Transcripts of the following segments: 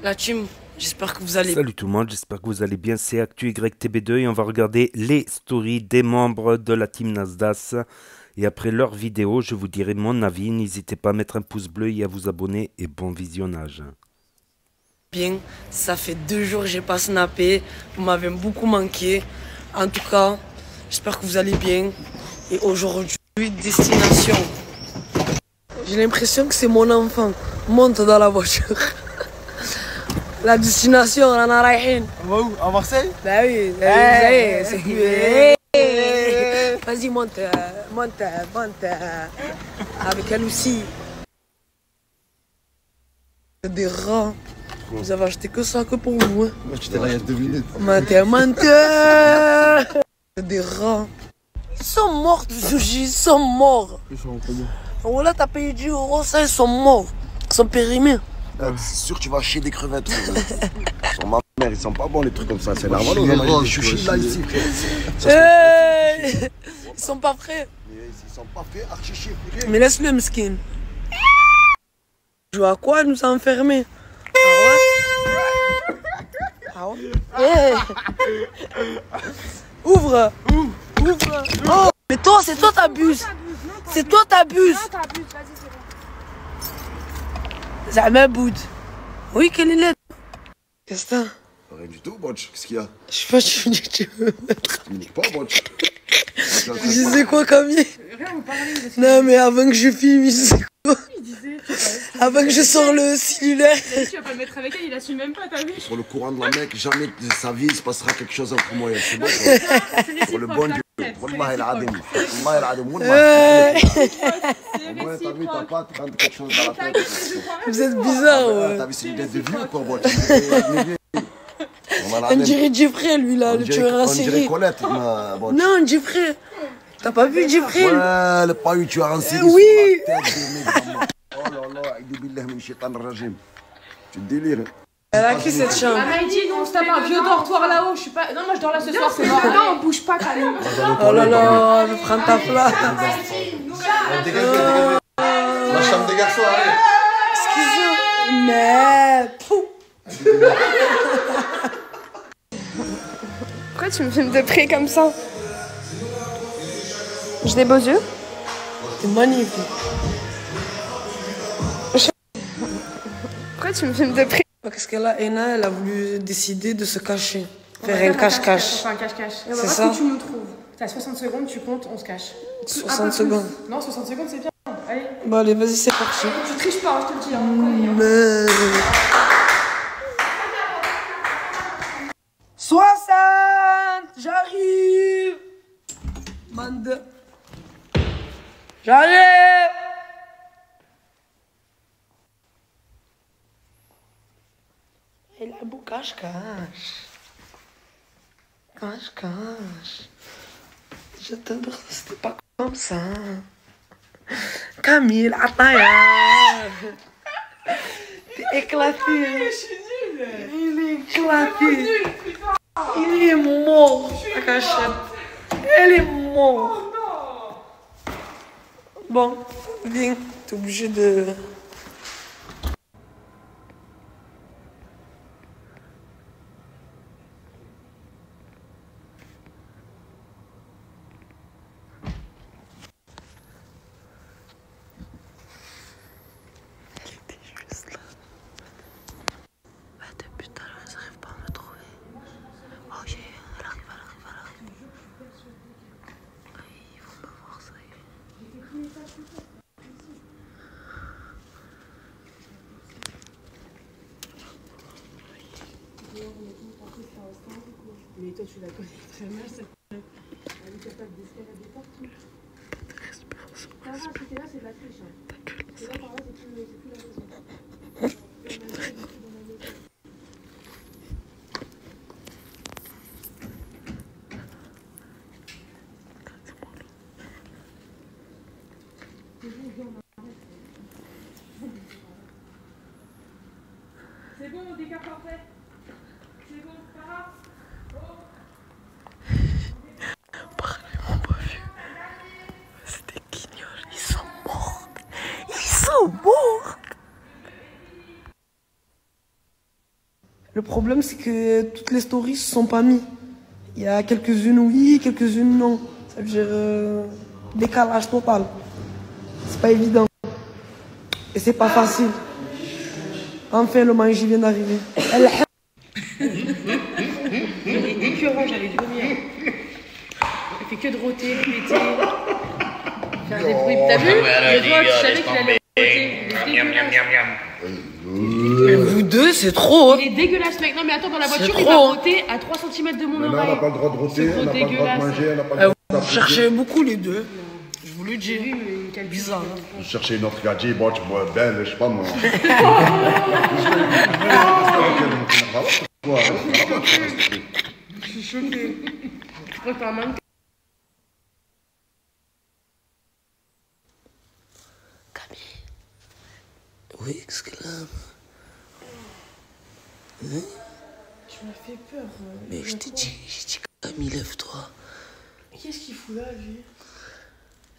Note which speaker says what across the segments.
Speaker 1: La team, j'espère que vous allez
Speaker 2: Salut tout le monde, j'espère que vous allez bien. C'est Actu YTB2 et on va regarder les stories des membres de la team Nasdaq. Et après leur vidéo, je vous dirai mon avis. N'hésitez pas à mettre un pouce bleu et à vous abonner. Et bon visionnage.
Speaker 1: bien. Ça fait deux jours que j'ai pas snappé. Vous m'avez beaucoup manqué. En tout cas, j'espère que vous allez bien. Et aujourd'hui, destination. J'ai l'impression que c'est mon enfant. Monte dans la voiture. La destination, on en a raïhin.
Speaker 3: On où? À Marseille?
Speaker 1: Bah oui, bah eh, bah eh, eh, Vas-y, monte, monte, monte. Avec elle aussi. Des rats. Vous avez acheté que ça que pour vous. Hein.
Speaker 3: Moi, tu là il y a deux minutes.
Speaker 1: Des rats. Ils sont morts ils sont morts.
Speaker 3: Ils sont en
Speaker 1: Voilà, oh t'as payé 10 euros, ça, ils sont morts. Ils sont périmés.
Speaker 4: Ah, C'est sûr que tu vas chier des crevettes. frère. Sur ma mère, ils sont pas bons les trucs comme ça. C'est normal, on
Speaker 3: suis
Speaker 4: a là ici. frère.
Speaker 1: Ils sont pas prêts.
Speaker 4: Mais Ils sont pas archi chier.
Speaker 1: Mais laisse-le, Mskin. Joue à quoi nous enfermer? Ah ouais? Ah ouais? Eh. Ouvre Ouvre Oh Mais toi, c'est toi t'abuses C'est toi t'abuses quel est l'aide Qu'est-ce que t'as?
Speaker 4: Rien du tout, Botch. Qu'est-ce qu'il y a?
Speaker 1: Je sais pas, tu me dis que tu veux mettre.
Speaker 4: Tu me niques pas, Botch.
Speaker 1: Je sais quoi comme il Non, mais avant que je filme, je sais quoi Avant que je sors le cellulaire.
Speaker 5: Tu vas pas le mettre avec elle, il assume même pas, t'as vu?
Speaker 4: Pour le courant de la mec, jamais de sa vie il se passera quelque chose entre moi et elle. C'est bon. Pour le bon Dieu. Wallah el adim. Wallah el adim. Wallah.
Speaker 1: Ouais.
Speaker 4: Au moins, t'as vu, t'as pas à te prendre quelque chose dans la tête.
Speaker 1: Vous êtes bizarre, ouais.
Speaker 4: T'as vu, c'est une tête de vieux, quoi, Botch.
Speaker 1: On dirait Jeffrey, lui, là,
Speaker 4: On
Speaker 1: le
Speaker 4: dirait-
Speaker 1: tueur en
Speaker 4: on dirait
Speaker 1: série.
Speaker 4: Colette, ma Botch.
Speaker 1: Non, Jeffrey. T'as pas vu Jeffrey
Speaker 4: Ouais, le pas eu tueur en série
Speaker 1: Oui.
Speaker 4: sur la tête des mecs vraiment. Oh là là, aïdi billah min shaitan rajim. Tu délires.
Speaker 1: Elle a qui cette chambre
Speaker 5: Elle m'a dit non, c'est pas un vieux dortoir là-haut, je suis pas. Non, moi je dors là ce soir, c'est mort. Non, on bouge pas quand même.
Speaker 1: Oh là là, je prends ta place.
Speaker 3: La chambre des garçons, allez
Speaker 1: Excuse-moi. Mais. Pou.
Speaker 5: Pourquoi tu me filmes de près comme ça? J'ai des beaux yeux
Speaker 1: C'est magnifique.
Speaker 5: Pourquoi tu me filmes de près
Speaker 1: Qu'est-ce qu'elle a, Ena Elle a voulu décider de se cacher. Faire un cache-cache.
Speaker 5: Enfin, un cache-cache. Et on
Speaker 1: C'est ça.
Speaker 5: si tu nous trouves. T'as 60 secondes, tu comptes, on se cache. Un peu
Speaker 1: 60
Speaker 5: plus.
Speaker 1: secondes.
Speaker 5: Non, 60 secondes, c'est bien. Allez,
Speaker 1: Bon, allez, vas-y, c'est parti.
Speaker 5: tu triches pas, hein, je te le dis. hein, on connaît, hein.
Speaker 1: Mais... 60 J'arrive J'arrive Il a beau cache-cache. Cache-cache. Je t'adore, c'était pas comme ça. Camille, Ataya. T'es éclaté. Il est éclaté. Il est mort, la cachette. Elle est morte. Bon, viens, t'es obligé de. Elle était juste là. Ah, depuis tout à l'heure, ils n'arrivent pas à me trouver. Oh, yeah, elle arrive, elle arrive, elle arrive. Aïe, ils vont me voir, ça y est. Mais toi, tu la connais très mal, cette Elle est capable d'escalader partout. Ça va, c'était là, c'est de la triche. hein. Par là, c'est plus, c'est plus la maison. C'est bon, on décarte parfait. C'est bon, Sarah Vraiment pas vu. C'était guignol. Ils sont morts. Ils sont morts. Le problème, c'est que toutes les stories se sont pas mis. Il y a quelques-unes oui, quelques-unes non. Ça veut dire euh, décalage total. C'est pas évident. Et c'est pas facile. Enfin, le manger vient d'arriver. Elle-
Speaker 5: Il est écœurant, j'allais vomir. Il fait que de rôter, péter. Faire des bruits. T'as vu Le doigt, tu savais qu'il allait rôter. Il est dégueulasse.
Speaker 1: Mais vous deux, c'est trop. hein.
Speaker 5: Il est dégueulasse, mec. Non, mais attends, dans la voiture, il va
Speaker 1: trop.
Speaker 5: rôter à 3 cm de mon
Speaker 6: Là, on
Speaker 5: oreille.
Speaker 6: n'a pas le droit de roter,
Speaker 5: C'est
Speaker 6: on
Speaker 5: trop
Speaker 6: n'a pas le droit de
Speaker 5: dégueulasse.
Speaker 6: manger, on n'a pas le
Speaker 1: Euh,
Speaker 6: droit de
Speaker 1: Vous cherchez beaucoup les deux. Je vous le dis.
Speaker 5: J'ai vu, mais quel
Speaker 1: Bizarre. hein.
Speaker 6: Je cherchais une autre gadget, bon, tu bois belle, je sais pas moi.
Speaker 5: Je suis choquée. Je crois que t'as un manque.
Speaker 1: Oui, exclame.
Speaker 5: Tu m'as fait peur. euh,
Speaker 1: Mais je t'ai dit, j'ai dit Camille, lève-toi.
Speaker 5: Qu'est-ce qu'il fout là, lui?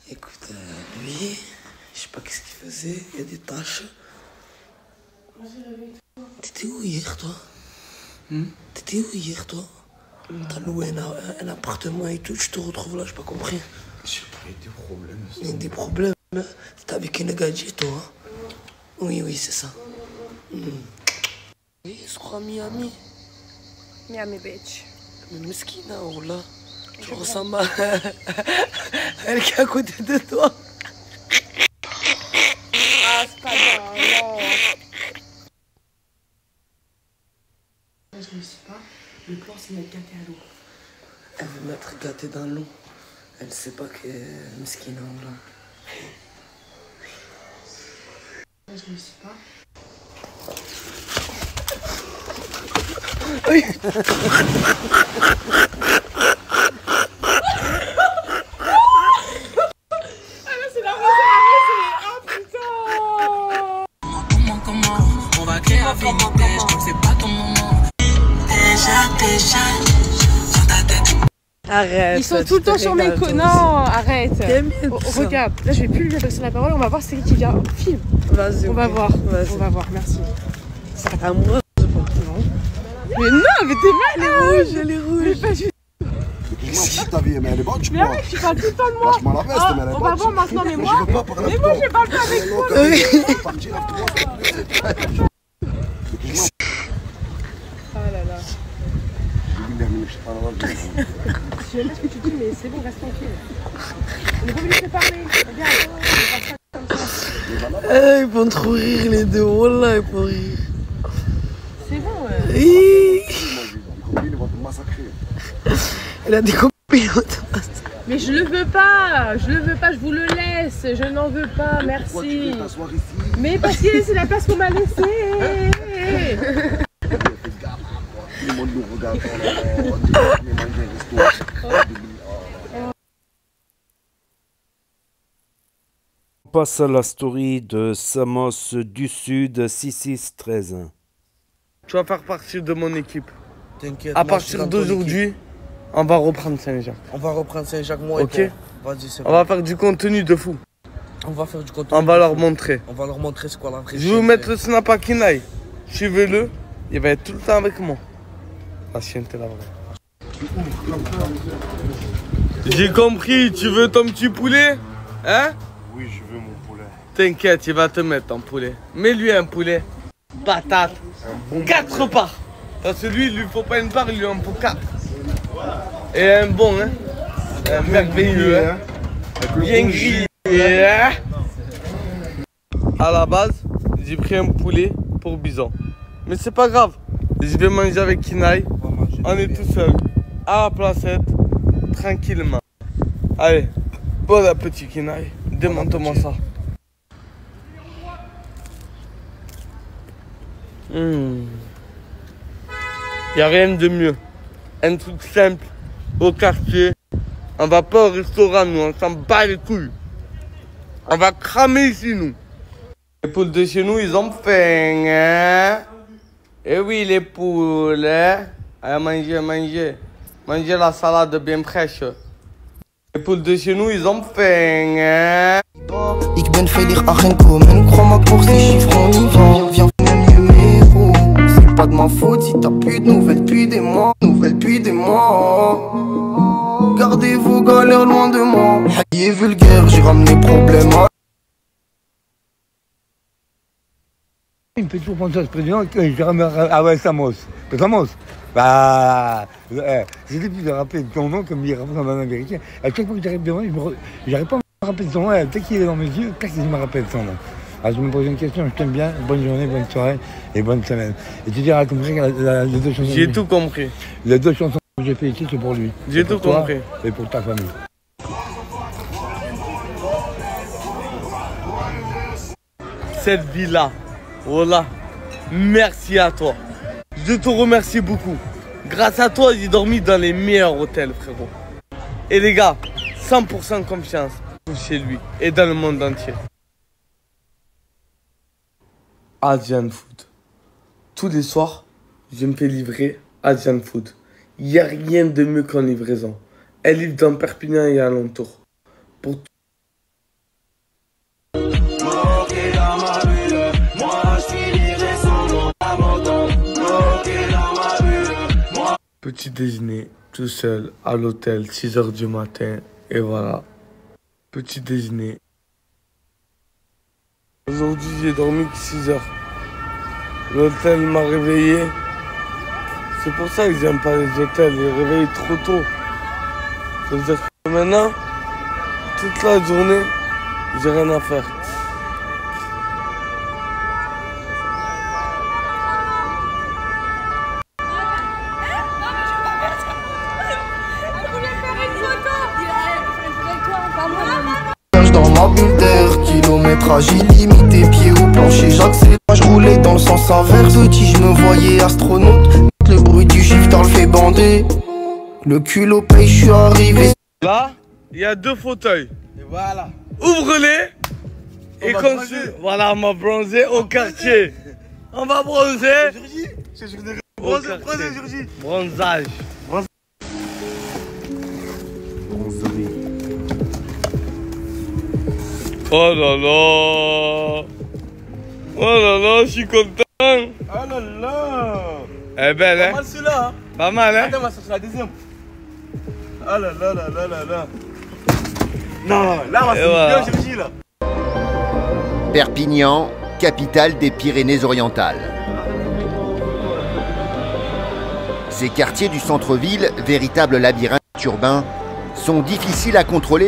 Speaker 1: Écoute, euh, lui, je sais pas qu'est-ce qu'il faisait, il y a des tâches. T'étais où hier, toi? T'étais où hier, toi? T'as loué un, un appartement et tout, je te retrouve là, j'ai pas compris.
Speaker 6: J'ai pas eu de problème.
Speaker 1: Il y a des problèmes. T'es avec une gadget, toi hein? Oui, oui, c'est ça. Hmm. Oui, je crois Miami.
Speaker 5: Miami, bitch.
Speaker 1: Mais Meskina, là. Tu ressembles à elle qui est à côté de toi.
Speaker 5: Ah, c'est pas bien, non. Je ne sais pas. Le plan, c'est mettre gâté à l'eau.
Speaker 1: Elle veut m'être gâtée dans l'eau. Elle ne sait pas que Meskina, oh là.
Speaker 5: Je ne sais pas.
Speaker 7: Comment, comment On va créer affinité, je crois que c'est pas ton moment. Déjà, déjà, sur ta
Speaker 1: Arrête.
Speaker 5: Ils sont tout le temps sur mes co... Non, arrête. Oh,
Speaker 1: ça.
Speaker 5: regarde, là je vais plus lui adresser la parole, on va voir c'est qui qui vient. Filme.
Speaker 1: Vas-y.
Speaker 5: On va voir. On va voir, merci.
Speaker 1: Amoureuse ou pas
Speaker 5: Mais non, mais t'es mal,
Speaker 1: Elle est rouge, elle est rouge.
Speaker 5: pas juste.
Speaker 6: Si ta vie, mais elle est bonne, tu
Speaker 5: Mais tu parles tout le temps de moi.
Speaker 6: Lâche-moi la veste,
Speaker 5: Ah,
Speaker 6: mais elle est
Speaker 5: on
Speaker 6: bonne.
Speaker 5: va voir maintenant, mais
Speaker 6: Mais
Speaker 5: moi.
Speaker 6: je veux pas parler
Speaker 5: Mais
Speaker 6: avec
Speaker 5: moi
Speaker 6: toi.
Speaker 5: je parle pas avec toi. Ah là là.
Speaker 6: Je sais pas, là, là,
Speaker 5: Je sais même pas ce que tu dis, mais c'est bon, reste tranquille. On est pas venu se parler. Regarde, on va pas comme ça.
Speaker 1: Eh, ils vont trop rire les deux. Wallah, ils vont rire.
Speaker 5: C'est bon, ouais.
Speaker 1: Hi.
Speaker 6: Moi, il va te massacrer.
Speaker 1: Elle a des copines.
Speaker 5: Mais je le veux pas, je le veux pas, je vous le laisse, je n'en veux pas, merci. Mais parce que c'est la place qu'on m'a laissée.
Speaker 6: On
Speaker 2: passe à la story de Samos du Sud 6613.
Speaker 8: Tu vas faire partie de mon équipe.
Speaker 9: T'inquiète.
Speaker 8: À
Speaker 9: moi,
Speaker 8: partir d'aujourd'hui, on va reprendre Saint-Jacques.
Speaker 9: On va reprendre Saint-Jacques, moi
Speaker 8: Ok.
Speaker 9: et toi. Vas-y, c'est
Speaker 8: On va faire du contenu de fou.
Speaker 9: On va faire du contenu.
Speaker 8: On va leur montrer.
Speaker 9: On va leur montrer ce qu'on a appris.
Speaker 8: Je vais vous mettre le snap à Kinaï. Suivez-le. Il va être tout le temps avec moi. La chienne, t'es la vraie. J'ai compris. Tu veux ton petit poulet Hein?
Speaker 6: Oui, je veux mon poulet.
Speaker 8: T'inquiète, il va te mettre ton poulet. Mets-lui un poulet. Patate. Quatre parts. Parce que lui, il lui faut pas une part, il lui en faut quatre. Et un bon, hein Un merveilleux, hein Bien grillé, hein À la base, j'ai pris un poulet pour bison. Mais c'est pas grave. Je vais manger avec Kinaï.
Speaker 9: On
Speaker 8: est tout seul. À la placette. Tranquillement. Allez. Bon appétit, Kinaï. Démonte-moi ça. Il n'y a rien de mieux. Un truc simple, au quartier. On va pas au restaurant, nous, on s'en bat les couilles. On va cramer ici, nous. Les poules de chez nous, ils ont faim, hein. Eh oui, les poules, hein. Allez, manger, manger. Manger la salade bien fraîche. Les poules de chez nous, ils ont faim, hein.
Speaker 7: Ben
Speaker 10: pas de ma faute si t'as plus de nouvelles depuis des mois. Nouvelles depuis des mois. Gardez vos galères loin de moi. est vulgaire, j'ai ramené problème
Speaker 11: Il me fait toujours penser à ce président que je ramène Ah ouais, Samos. Samos Bah. Euh, J'ai l'habitude de rappeler son nom comme il à un américain. À chaque fois que j'arrive devant, j'arrive pas à me rappeler son nom. Dès qu'il est dans mes yeux, tac, je me rappelle son nom. Alors je me pose une question, je t'aime bien, bonne journée, bonne soirée et bonne semaine. Et tu diras compris que la- la- les deux chansons.
Speaker 8: J'ai tout compris.
Speaker 11: Les deux chansons que j'ai fait ici, c'est pour lui.
Speaker 8: J'ai
Speaker 11: pour
Speaker 8: tout
Speaker 11: toi
Speaker 8: compris.
Speaker 11: Et pour ta famille.
Speaker 8: Cette vie-là, voilà. Merci à toi. Je te remercie beaucoup. Grâce à toi, j'ai dormi dans les meilleurs hôtels, frérot. Et les gars, 100% confiance chez lui et dans le monde entier. Asian Food. Tous les soirs, je me fais livrer Asian Food. Il n'y a rien de mieux qu'en livraison. Elle livre dans Perpignan et alentour. Pour Petit déjeuner, tout seul, à l'hôtel, 6h du matin, et voilà. Petit déjeuner. Aujourd'hui, j'ai dormi que 6 heures. L'hôtel m'a réveillé. C'est pour ça que j'aime pas les hôtels, ils réveillent trop tôt. Ça veut dire que maintenant, toute la journée, j'ai rien à faire.
Speaker 10: Kilométrage illimité, pied au plancher J'accélère, je roulais dans le sens inverse Petit, je me voyais astronaute Le bruit du shifter le fait bander Le culot paye, je suis arrivé
Speaker 8: Là, il y a deux fauteuils.
Speaker 9: Et voilà.
Speaker 8: Ouvre-les et
Speaker 9: va
Speaker 8: conçu.
Speaker 9: bronzer.
Speaker 8: Voilà, on va bronzer au quartier. On va bronzer
Speaker 9: C'est.
Speaker 8: Bronzage. Oh là là Oh là là, je suis content
Speaker 9: Oh là là.
Speaker 8: Elle est belle,
Speaker 9: Pas
Speaker 8: hein
Speaker 9: mal celui-là. hein.
Speaker 8: Pas mal, hein
Speaker 9: Attends, on va chercher la deuxième. Oh là là là là là là. Non, là, on va
Speaker 8: Et
Speaker 9: se
Speaker 8: voilà.
Speaker 9: bien, Georgie, là.
Speaker 12: Perpignan, capitale des Pyrénées-Orientales. Ces quartiers du centre-ville, véritables labyrinthes urbains, sont difficiles à contrôler.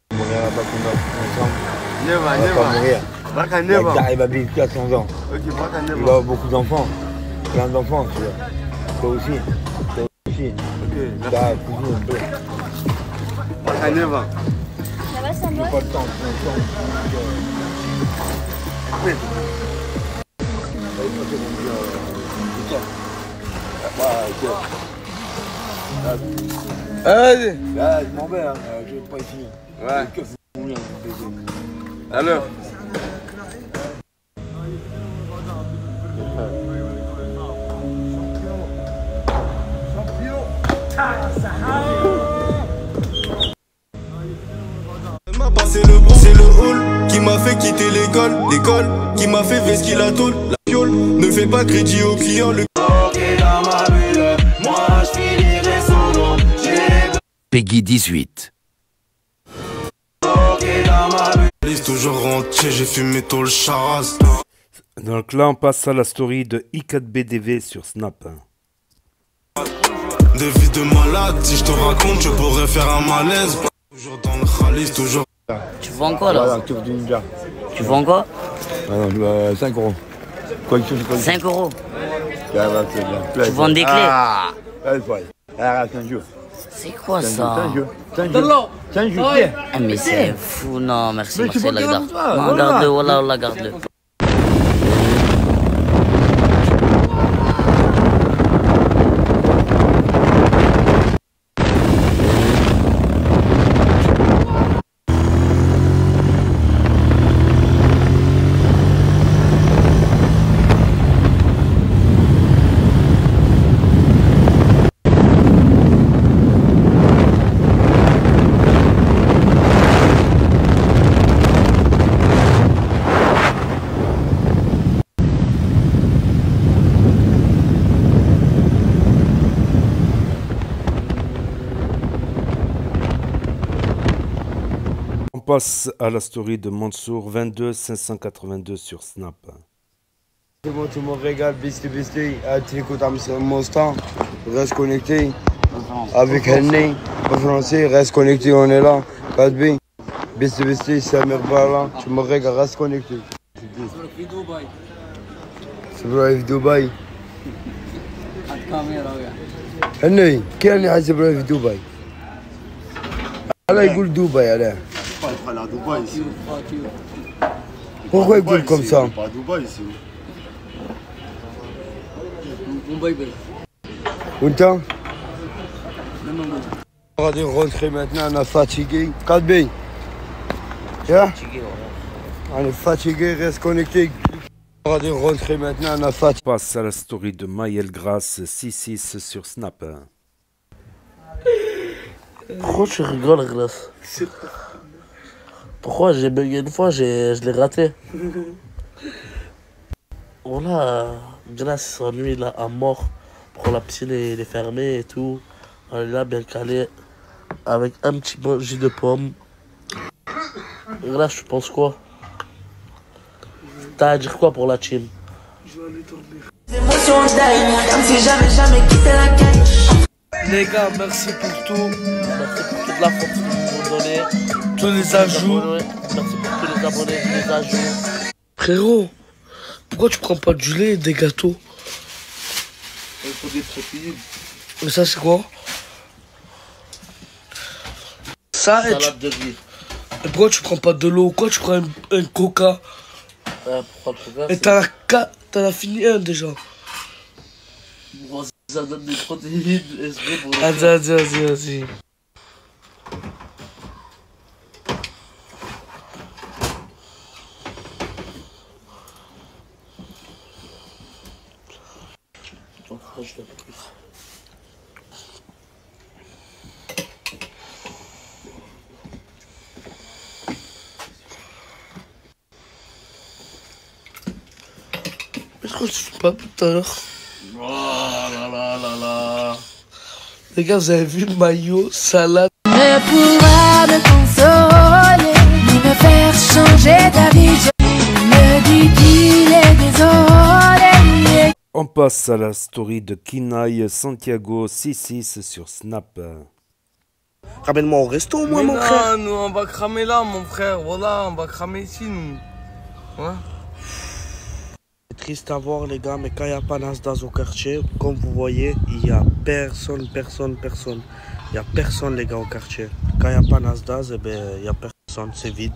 Speaker 11: il va mourir ensemble. Il va mourir. Il va- va vivre jusqu'à 100 ans.
Speaker 9: Ok,
Speaker 11: Il va avoir beaucoup d'enfants. Plein d'enfants, tu vois. Toi aussi. Toi aussi.
Speaker 9: Ok,
Speaker 11: T'as toujours un peu.
Speaker 9: neuf ans.
Speaker 11: J'ai pas le temps, j'ai le temps.
Speaker 9: Oui.
Speaker 8: Allez
Speaker 11: Là, je m'en vais. Euh, je vais pas ici.
Speaker 8: Ouais.
Speaker 10: M'a passé le bon, c'est le hall qui m'a fait quitter l'école, l'école qui m'a fait faire ce qu'il a tout. La piole ne fait pas crédit au client. Le dans ma bulle, moi je finirai sans nom.
Speaker 12: Peggy 18.
Speaker 10: dans ma bulle. Toujours entier, j'ai fumé tout le charas.
Speaker 2: Donc là, on passe à la story de I4BDV sur Snap.
Speaker 10: Des vies de malade, si je te raconte, je pourrais faire un malaise. Toujours dans le khalis, toujours.
Speaker 13: Tu vends quoi là
Speaker 11: Voilà, tour du ninja.
Speaker 13: Tu vends quoi
Speaker 11: Ah non, euh, 5 euros. Collection, c'est collection.
Speaker 13: 5 euros.
Speaker 11: Bien. Là,
Speaker 13: Tu vends des clés
Speaker 11: Ah, vrai. Ah, c'est un jeu.
Speaker 13: C'est quoi
Speaker 11: C'est un
Speaker 13: ça
Speaker 11: jeu, c'est un jeu. C'est un jeu, tiens.
Speaker 13: Ah mais c'est fou, non, merci, merci, la garde. Non, garde-le, voilà, voilà, garde-le.
Speaker 2: passe à la story de Mansour 22 582 sur Snap.
Speaker 6: C'est bon, tu me régales, bisti bisti. Ah, tu écoutes un Mostan, reste connecté. Avec Henny, en français, reste connecté, on est là. 4B, bisti bisti, c'est un là. Tu me régales, reste connecté. C'est vrai, Dubaï. هني كان يحسب في دبي على يقول دبي il fallait à Dubaï ici. Pourquoi il boule comme ça
Speaker 4: Pas à Dubaï ici.
Speaker 6: Ben. On va dire rentrer maintenant, on a fatigué. 4B. On est fatigué, reste connecté. On va dire rentrer maintenant, on a fatigué.
Speaker 2: Passe à la story de Maël Grasse 66 sur Snap.
Speaker 14: Pourquoi tu rigoles, Grasse? Pourquoi j'ai bugué une fois, j'ai, je l'ai raté? Voilà, Glace s'ennuie là à mort. Pour la piscine est, est fermée et tout. On est là bien calé. Avec un petit bon jus de pomme. Glace, tu penses quoi? T'as à dire quoi pour la team?
Speaker 15: Émotions d'ailleurs, comme si j'avais jamais quitté la caille.
Speaker 16: Les gars, merci pour tout.
Speaker 14: Merci pour toute la force que vous nous donnez.
Speaker 16: Tous les ajouts.
Speaker 14: Merci pour tous les abonnés, les ajouts.
Speaker 16: Frérot, pourquoi tu prends pas du lait et des gâteaux
Speaker 8: Il faut des protéines.
Speaker 16: Mais ça, c'est quoi Ça, et, tu-
Speaker 14: Salade de riz.
Speaker 16: et pourquoi tu prends pas de l'eau Pourquoi tu prends un, un coca
Speaker 14: Euh, pourquoi le coca
Speaker 16: Et t'en as, fini un déjà.
Speaker 14: Bon, Ça donne des protéines
Speaker 16: Vas-y, vas-y, vas-y,
Speaker 14: pourquoi je pas plus
Speaker 16: pourquoi tu fais pas tout à l'heure
Speaker 14: Oh là là là là.
Speaker 16: Les gars, vous avez vu le maillot, salade
Speaker 17: ne pourra me consoler, ni me faire changer d'avis. Je me dis qu'il est désolé.
Speaker 2: On passe à la story de Kinaï Santiago 66 sur Snap.
Speaker 16: Ramène-moi au resto, moi,
Speaker 8: Mais
Speaker 16: mon
Speaker 8: non,
Speaker 16: frère.
Speaker 8: nous on va cramer là, mon frère. Voilà, on va cramer ici, nous. Ouais.
Speaker 16: C'est triste à voir, les gars, mais quand il n'y a pas Nasdaq au quartier, comme vous voyez, il n'y a personne, personne, personne. Il n'y a personne, les gars, au quartier. Quand il n'y a pas Nasdaq, eh ben, il n'y a personne, c'est vide.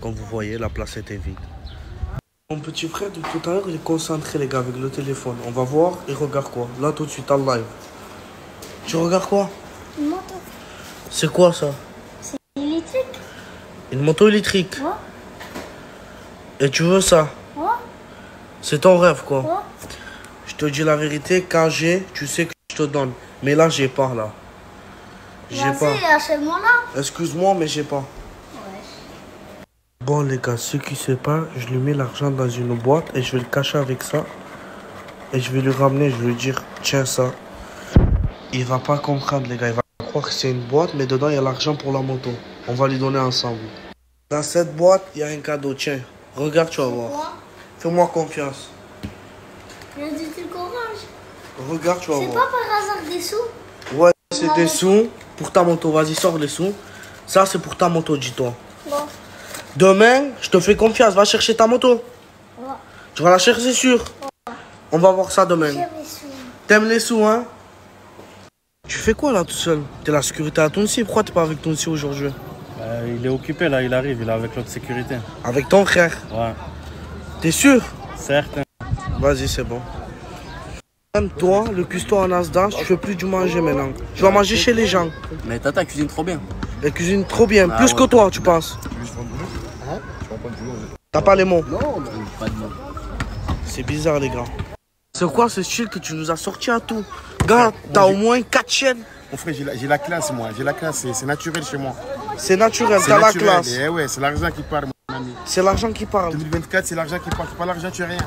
Speaker 16: Comme vous voyez, la place était vide. Mon petit frère, de tout à l'heure, il est concentré, les gars, avec le téléphone. On va voir, il regarde quoi? Là, tout de suite, en live. Tu regardes quoi?
Speaker 18: Une moto.
Speaker 16: C'est quoi ça?
Speaker 18: C'est électrique.
Speaker 16: Une moto électrique?
Speaker 18: Ouais.
Speaker 16: Et tu veux ça?
Speaker 18: Ouais.
Speaker 16: C'est ton rêve, quoi.
Speaker 18: Ouais.
Speaker 16: Je te dis la vérité, quand j'ai, tu sais que je te donne. Mais là, j'ai pas, là. J'ai pas. Excuse-moi, mais j'ai pas. Bon, les gars, ce qui se passe, je lui mets l'argent dans une boîte et je vais le cacher avec ça. Et je vais lui ramener, je vais lui dire, tiens ça. Il va pas comprendre, les gars. Il va croire que c'est une boîte, mais dedans, il y a l'argent pour la moto. On va lui donner ensemble. Dans cette boîte, il y a un cadeau. Tiens, regarde, tu vas voir. Fais-moi confiance.
Speaker 18: Il y a des trucs orange.
Speaker 16: Regarde, tu vas
Speaker 18: C'est
Speaker 16: voir.
Speaker 18: pas par hasard des sous?
Speaker 16: Ouais, c'est des sous pour ta moto. Vas-y, sors les sous. Ça, c'est pour ta moto, dis-toi.
Speaker 18: Bon.
Speaker 16: Demain, je te fais confiance. Va chercher ta moto.
Speaker 18: Ouais.
Speaker 16: Tu vas la chercher, c'est sûr. On va voir ça demain.
Speaker 18: J'aime les sous.
Speaker 16: T'aimes les sous, hein? Tu fais quoi là tout seul? T'es la sécurité à Tonsi. Pourquoi t'es pas avec Tonsi aujourd'hui?
Speaker 19: Euh, il est occupé là, il arrive, il est avec l'autre sécurité.
Speaker 16: Avec ton frère?
Speaker 19: Ouais.
Speaker 16: T'es sûr?
Speaker 19: Certain.
Speaker 16: Vas-y, c'est bon. Même toi, le cuistot en Asda, tu fais plus du manger maintenant. Tu vas manger chez les gens.
Speaker 13: Mais Tata cuisine trop bien.
Speaker 16: Elle cuisine trop bien,
Speaker 13: Ah
Speaker 16: plus
Speaker 13: ouais.
Speaker 16: que toi, tu penses? T'as pas les mots
Speaker 13: Non, pas de mots.
Speaker 16: C'est bizarre, les gars. C'est quoi ce style que tu nous as sorti à tout Gars, t'as au moins 4 chaînes.
Speaker 20: Mon frère, j'ai la, j'ai la classe, moi. J'ai la classe, c'est- c'est naturel chez moi.
Speaker 16: C'est naturel,
Speaker 20: C'est
Speaker 16: t'as la classe.
Speaker 20: Eh ouais, c'est l'argent qui parle, mon ami.
Speaker 16: C'est l'argent qui parle.
Speaker 20: 2024, c'est l'argent qui parle. C'est pas l'argent, tu es rien.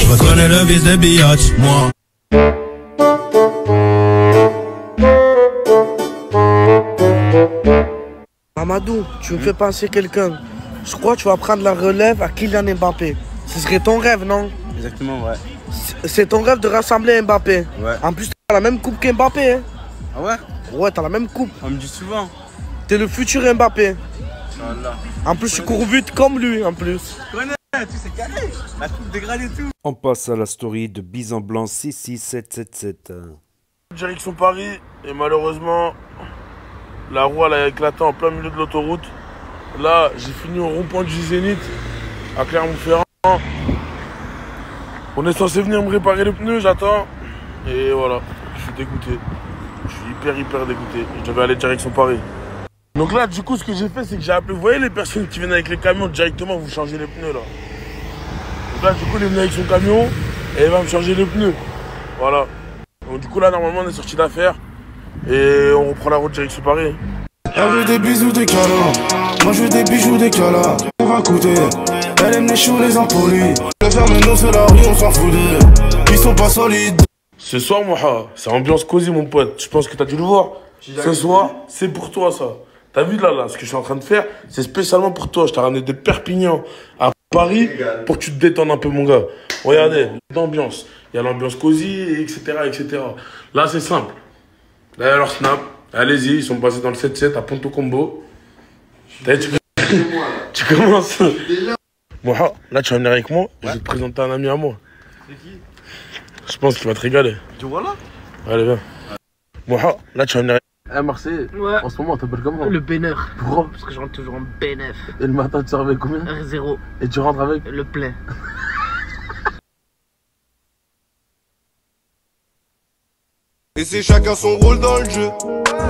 Speaker 10: Je reconnais le vice de biatch, moi.
Speaker 16: Amadou, tu me fais penser quelqu'un. Je crois que tu vas prendre la relève à Kylian Mbappé. Ce serait ton rêve, non?
Speaker 11: Exactement, ouais.
Speaker 16: C'est- ton rêve de rassembler Mbappé.
Speaker 11: Ouais.
Speaker 16: En plus, t'as la même coupe qu'Mbappé. Hein.
Speaker 11: Ah ouais?
Speaker 16: Ouais, t'as la même coupe.
Speaker 11: On me dit souvent.
Speaker 16: T'es le futur Mbappé.
Speaker 11: Inch'Allah.
Speaker 16: En plus, tu cours vite comme lui, en plus.
Speaker 11: Tu connais, tu sais carré. La coupe dégradée et tout.
Speaker 2: On passe à la story de Bison Blanc 66777.
Speaker 9: Direction Paris, et malheureusement, la roue elle a éclaté en plein milieu de l'autoroute. Là, j'ai fini au rond-point du Zénith, à Clermont-Ferrand. On est censé venir me réparer les pneus, j'attends. Et voilà, je suis dégoûté. Je suis hyper, hyper dégoûté. Je devais aller direction Paris. Donc là, du coup, ce que j'ai fait, c'est que j'ai appelé. Vous voyez les personnes qui viennent avec les camions directement, vous changez les pneus là. Donc là, du coup, il est avec son camion et il va me changer les pneus. Voilà. Donc du coup, là, normalement, on est sorti d'affaires et on reprend la route direction Paris.
Speaker 10: Elle veut des bisous, des câlins. Moi je veux des bijoux, des câlins. On va coûter. Elle aime les choux, les impolis. Le faire maintenant c'est la rue, on s'en fout. Ils sont pas solides.
Speaker 9: Ce soir, Moha, c'est ambiance cosy, mon pote. Je pense que t'as dû le voir. Ce soir, c'est pour toi, ça. T'as vu là, là, ce que je suis en train de faire, c'est spécialement pour toi. Je t'ai ramené de Perpignan à Paris pour que tu te détendes un peu, mon gars. Regardez, l'ambiance. Il y a l'ambiance cosy, etc., etc. Là, c'est simple. Là, leur snap. Allez-y, ils sont passés dans le 7-7 à Ponto Combo. Tu... tu commences. Moha, là, tu vas venir avec moi. Je vais te présenter un ami à moi. Je pense qu'il va te régaler.
Speaker 11: Tu vois là
Speaker 9: Allez, viens. Moha, là, tu vas venir
Speaker 11: Eh Marseille,
Speaker 1: Ouais.
Speaker 11: en ce moment, t'appelles comment
Speaker 1: Le béneur.
Speaker 11: Pourquoi
Speaker 1: Parce que je rentre toujours en bénef.
Speaker 11: Et le matin, tu sors avec combien
Speaker 1: R0.
Speaker 11: Et tu rentres avec
Speaker 1: Le plein.
Speaker 10: Et c'est chacun son rôle dans le jeu.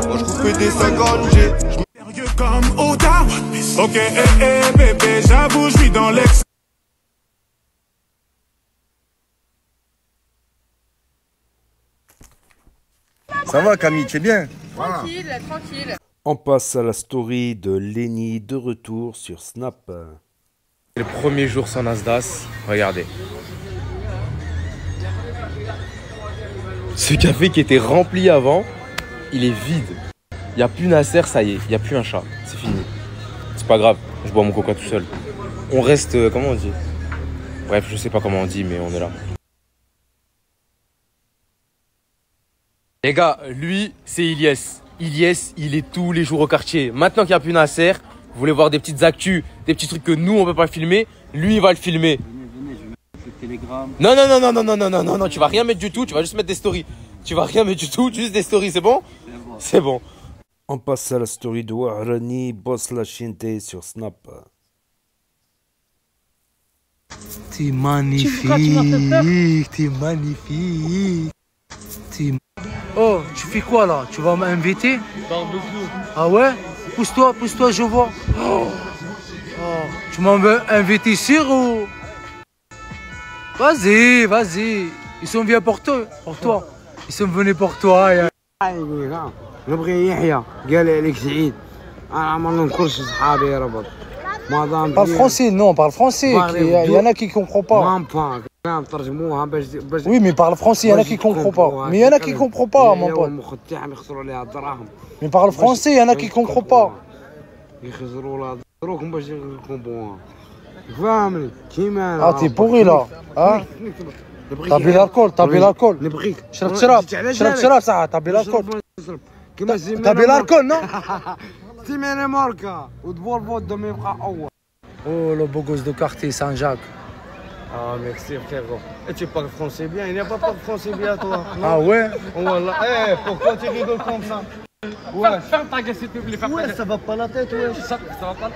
Speaker 10: Moi je coupe des 50 G.
Speaker 21: Sérieux comme Oda. Ok, eh, eh, bébé, j'avoue, je vis dans l'ex.
Speaker 3: Ça va Camille, tu es bien?
Speaker 1: Tranquille, tranquille.
Speaker 2: On passe à la story de Lenny de retour sur Snap.
Speaker 8: Le premier jour sans Nasdaq, regardez. Ce café qui était rempli avant, il est vide. Il n'y a plus Nasser, ça y est, il n'y a plus un chat. C'est fini. C'est pas grave, je bois mon coca tout seul. On reste, euh, comment on dit? Bref, je sais pas comment on dit, mais on est là. Les gars, lui, c'est Ilyes. Ilyes, il est tous les jours au quartier. Maintenant qu'il n'y a plus Nasser, vous voulez voir des petites actus, des petits trucs que nous, on peut pas filmer, lui, il va le filmer. Non, non, non, non, non, non, non, non, non, non, tu vas rien mettre du tout, tu vas juste mettre des stories. Tu vas rien mettre du tout, juste des stories, c'est bon? C'est bon.
Speaker 2: On passe à la story de Wahrani, boss la chienté sur Snap.
Speaker 22: T'es magnifique, t'es magnifique. T'es- Oh, tu fais quoi là? Tu vas m'inviter? Ah ouais? Pousse-toi, pousse-toi, je vois. Oh. Oh, Tu m'as invité sûr ou? Vas-y, vas-y. Ils sont venus pour toi. Pour toi. Ils sont venus pour toi. En français, non, parle français. Il y, il y en a qui ne comprennent pas. Oui, mais parle français, il y en a qui ne comprennent pas. Mais il y en a qui ne comprennent pas, mon pote. Mais parle français, il y en a qui ne comprennent pas.
Speaker 23: فامل كيما
Speaker 22: عطي بوغي لا ها طبي الكول طبي الكول
Speaker 23: نبغيك
Speaker 22: شربت شراب شربت شراب صح طبي الكول
Speaker 23: كيما
Speaker 22: زيمان طبي الكول نو
Speaker 23: سيمانه ماركا ودبور بود دوم يبقى اول
Speaker 22: أو لو بوغوز دو كارتي سان جاك
Speaker 23: Ah merci frérot. Et tu parles français bien, il n'y a pas parlé français bien toi.
Speaker 22: Ah ouais
Speaker 23: Voilà. Eh, pourquoi tu rigoles comme ça Ouais.
Speaker 1: Ferme ta gueule, s'il te plaît. ferme
Speaker 23: Ouais, ça va pas la tête, ouais.
Speaker 1: Ça, ça va pas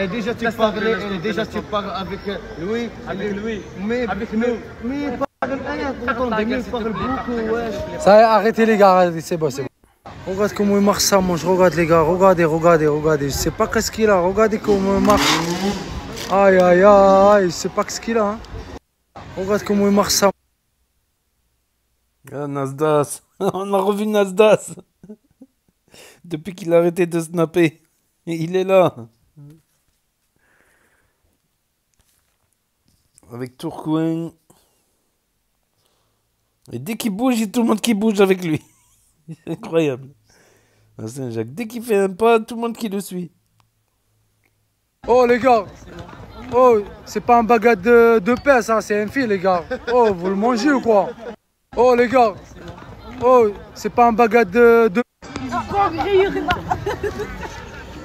Speaker 23: Et déjà tu
Speaker 1: laisse
Speaker 23: et
Speaker 1: tomber,
Speaker 23: déjà tu parles avec euh, Louis.
Speaker 1: Avec Louis.
Speaker 23: Mais
Speaker 1: Avec nous.
Speaker 23: Mais parle parle beaucoup, ouais.
Speaker 22: Ça y est, arrêtez les gars, arrêtez, c'est bon, c'est bon. Regarde comment il marche ça, moi je regarde les gars, regardez, regardez, regardez. Je sais pas qu'est-ce qu'il a, regardez comment il marche. Aïe aïe aïe, je sais pas qu'est-ce qu'il a. hein. Regarde comment il marche ça.
Speaker 2: Ah, Nasdas. On a revu Nasdas. Depuis qu'il a arrêté de snapper. Il est là. Avec Tourcoing. Et dès qu'il bouge, il y a tout le monde qui bouge avec lui. C'est incroyable. Ah, Saint-Jacques. Dès qu'il fait un pas, tout le monde qui le suit.
Speaker 22: Oh les gars Oh, c'est pas un baguette de, de ça, c'est un fil les gars. Oh, vous le mangez ou quoi? Oh les gars Oh, c'est pas un baguette de... de...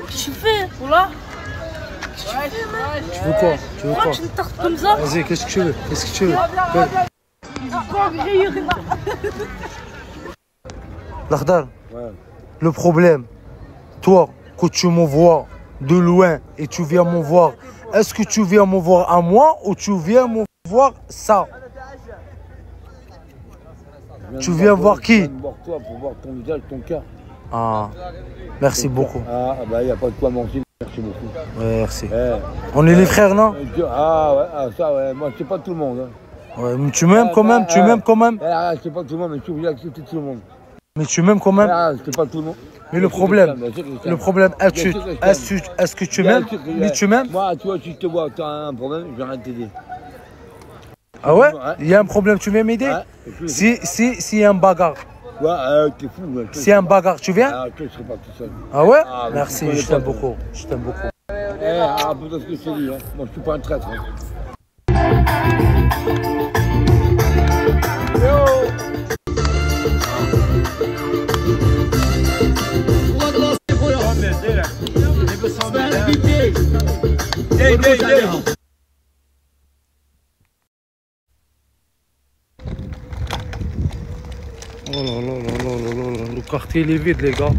Speaker 16: Qu'est-ce que tu fais Voilà.
Speaker 22: Tu veux quoi Tu veux
Speaker 16: Pourquoi
Speaker 22: quoi
Speaker 16: tu me tartes comme ça
Speaker 22: Vas-y, qu'est-ce que tu veux Qu'est-ce que tu veux Lardar, le problème, toi, que tu me vois de loin et tu viens me voir, est-ce que tu viens me voir à moi ou tu viens me voir ça Tu viens voir qui
Speaker 11: voir toi pour voir ton visage, ton cœur.
Speaker 22: Ah, merci beaucoup.
Speaker 11: Ah, ah bah, il n'y a pas de quoi mentir. Merci beaucoup.
Speaker 22: Ouais, merci.
Speaker 11: Eh.
Speaker 22: On est les frères, non
Speaker 11: Dieu- Ah, ouais, ah, ça, ouais. Moi, c'est pas tout le monde. Hein.
Speaker 22: Ouais, mais tu m'aimes quand même, tu
Speaker 11: Ah,
Speaker 22: m'aimes quand même.
Speaker 11: Eh, ah, c'est pas tout le monde, mais je suis obligé d'accepter tout le monde.
Speaker 22: Mais tu m'aimes quand même.
Speaker 11: Ah, c'est pas tout le monde.
Speaker 22: Mais le problème, le problème, est-ce que, tu m'aimes Mais tu m'aimes
Speaker 11: Moi, tu vois, si je te vois tu as un problème, je vais rien t'aider.
Speaker 22: Ah ouais Il y a un problème, tu viens m'aider Si, si, si y a un bagarre,
Speaker 11: Ouais, euh, t'es fou.
Speaker 22: y a un bagarre, tu viens
Speaker 11: Ah, je ne serai pas tout seul.
Speaker 22: ah ouais
Speaker 11: Ah,
Speaker 22: Merci, je t'aime
Speaker 11: pas,
Speaker 22: beaucoup, je t'aime beaucoup.
Speaker 11: Eh, ah, peut-être que je te dis. Hein. Moi, je suis pas un traître. Hein.
Speaker 22: Oh là là là là là là là, le quartier il est vide les gars.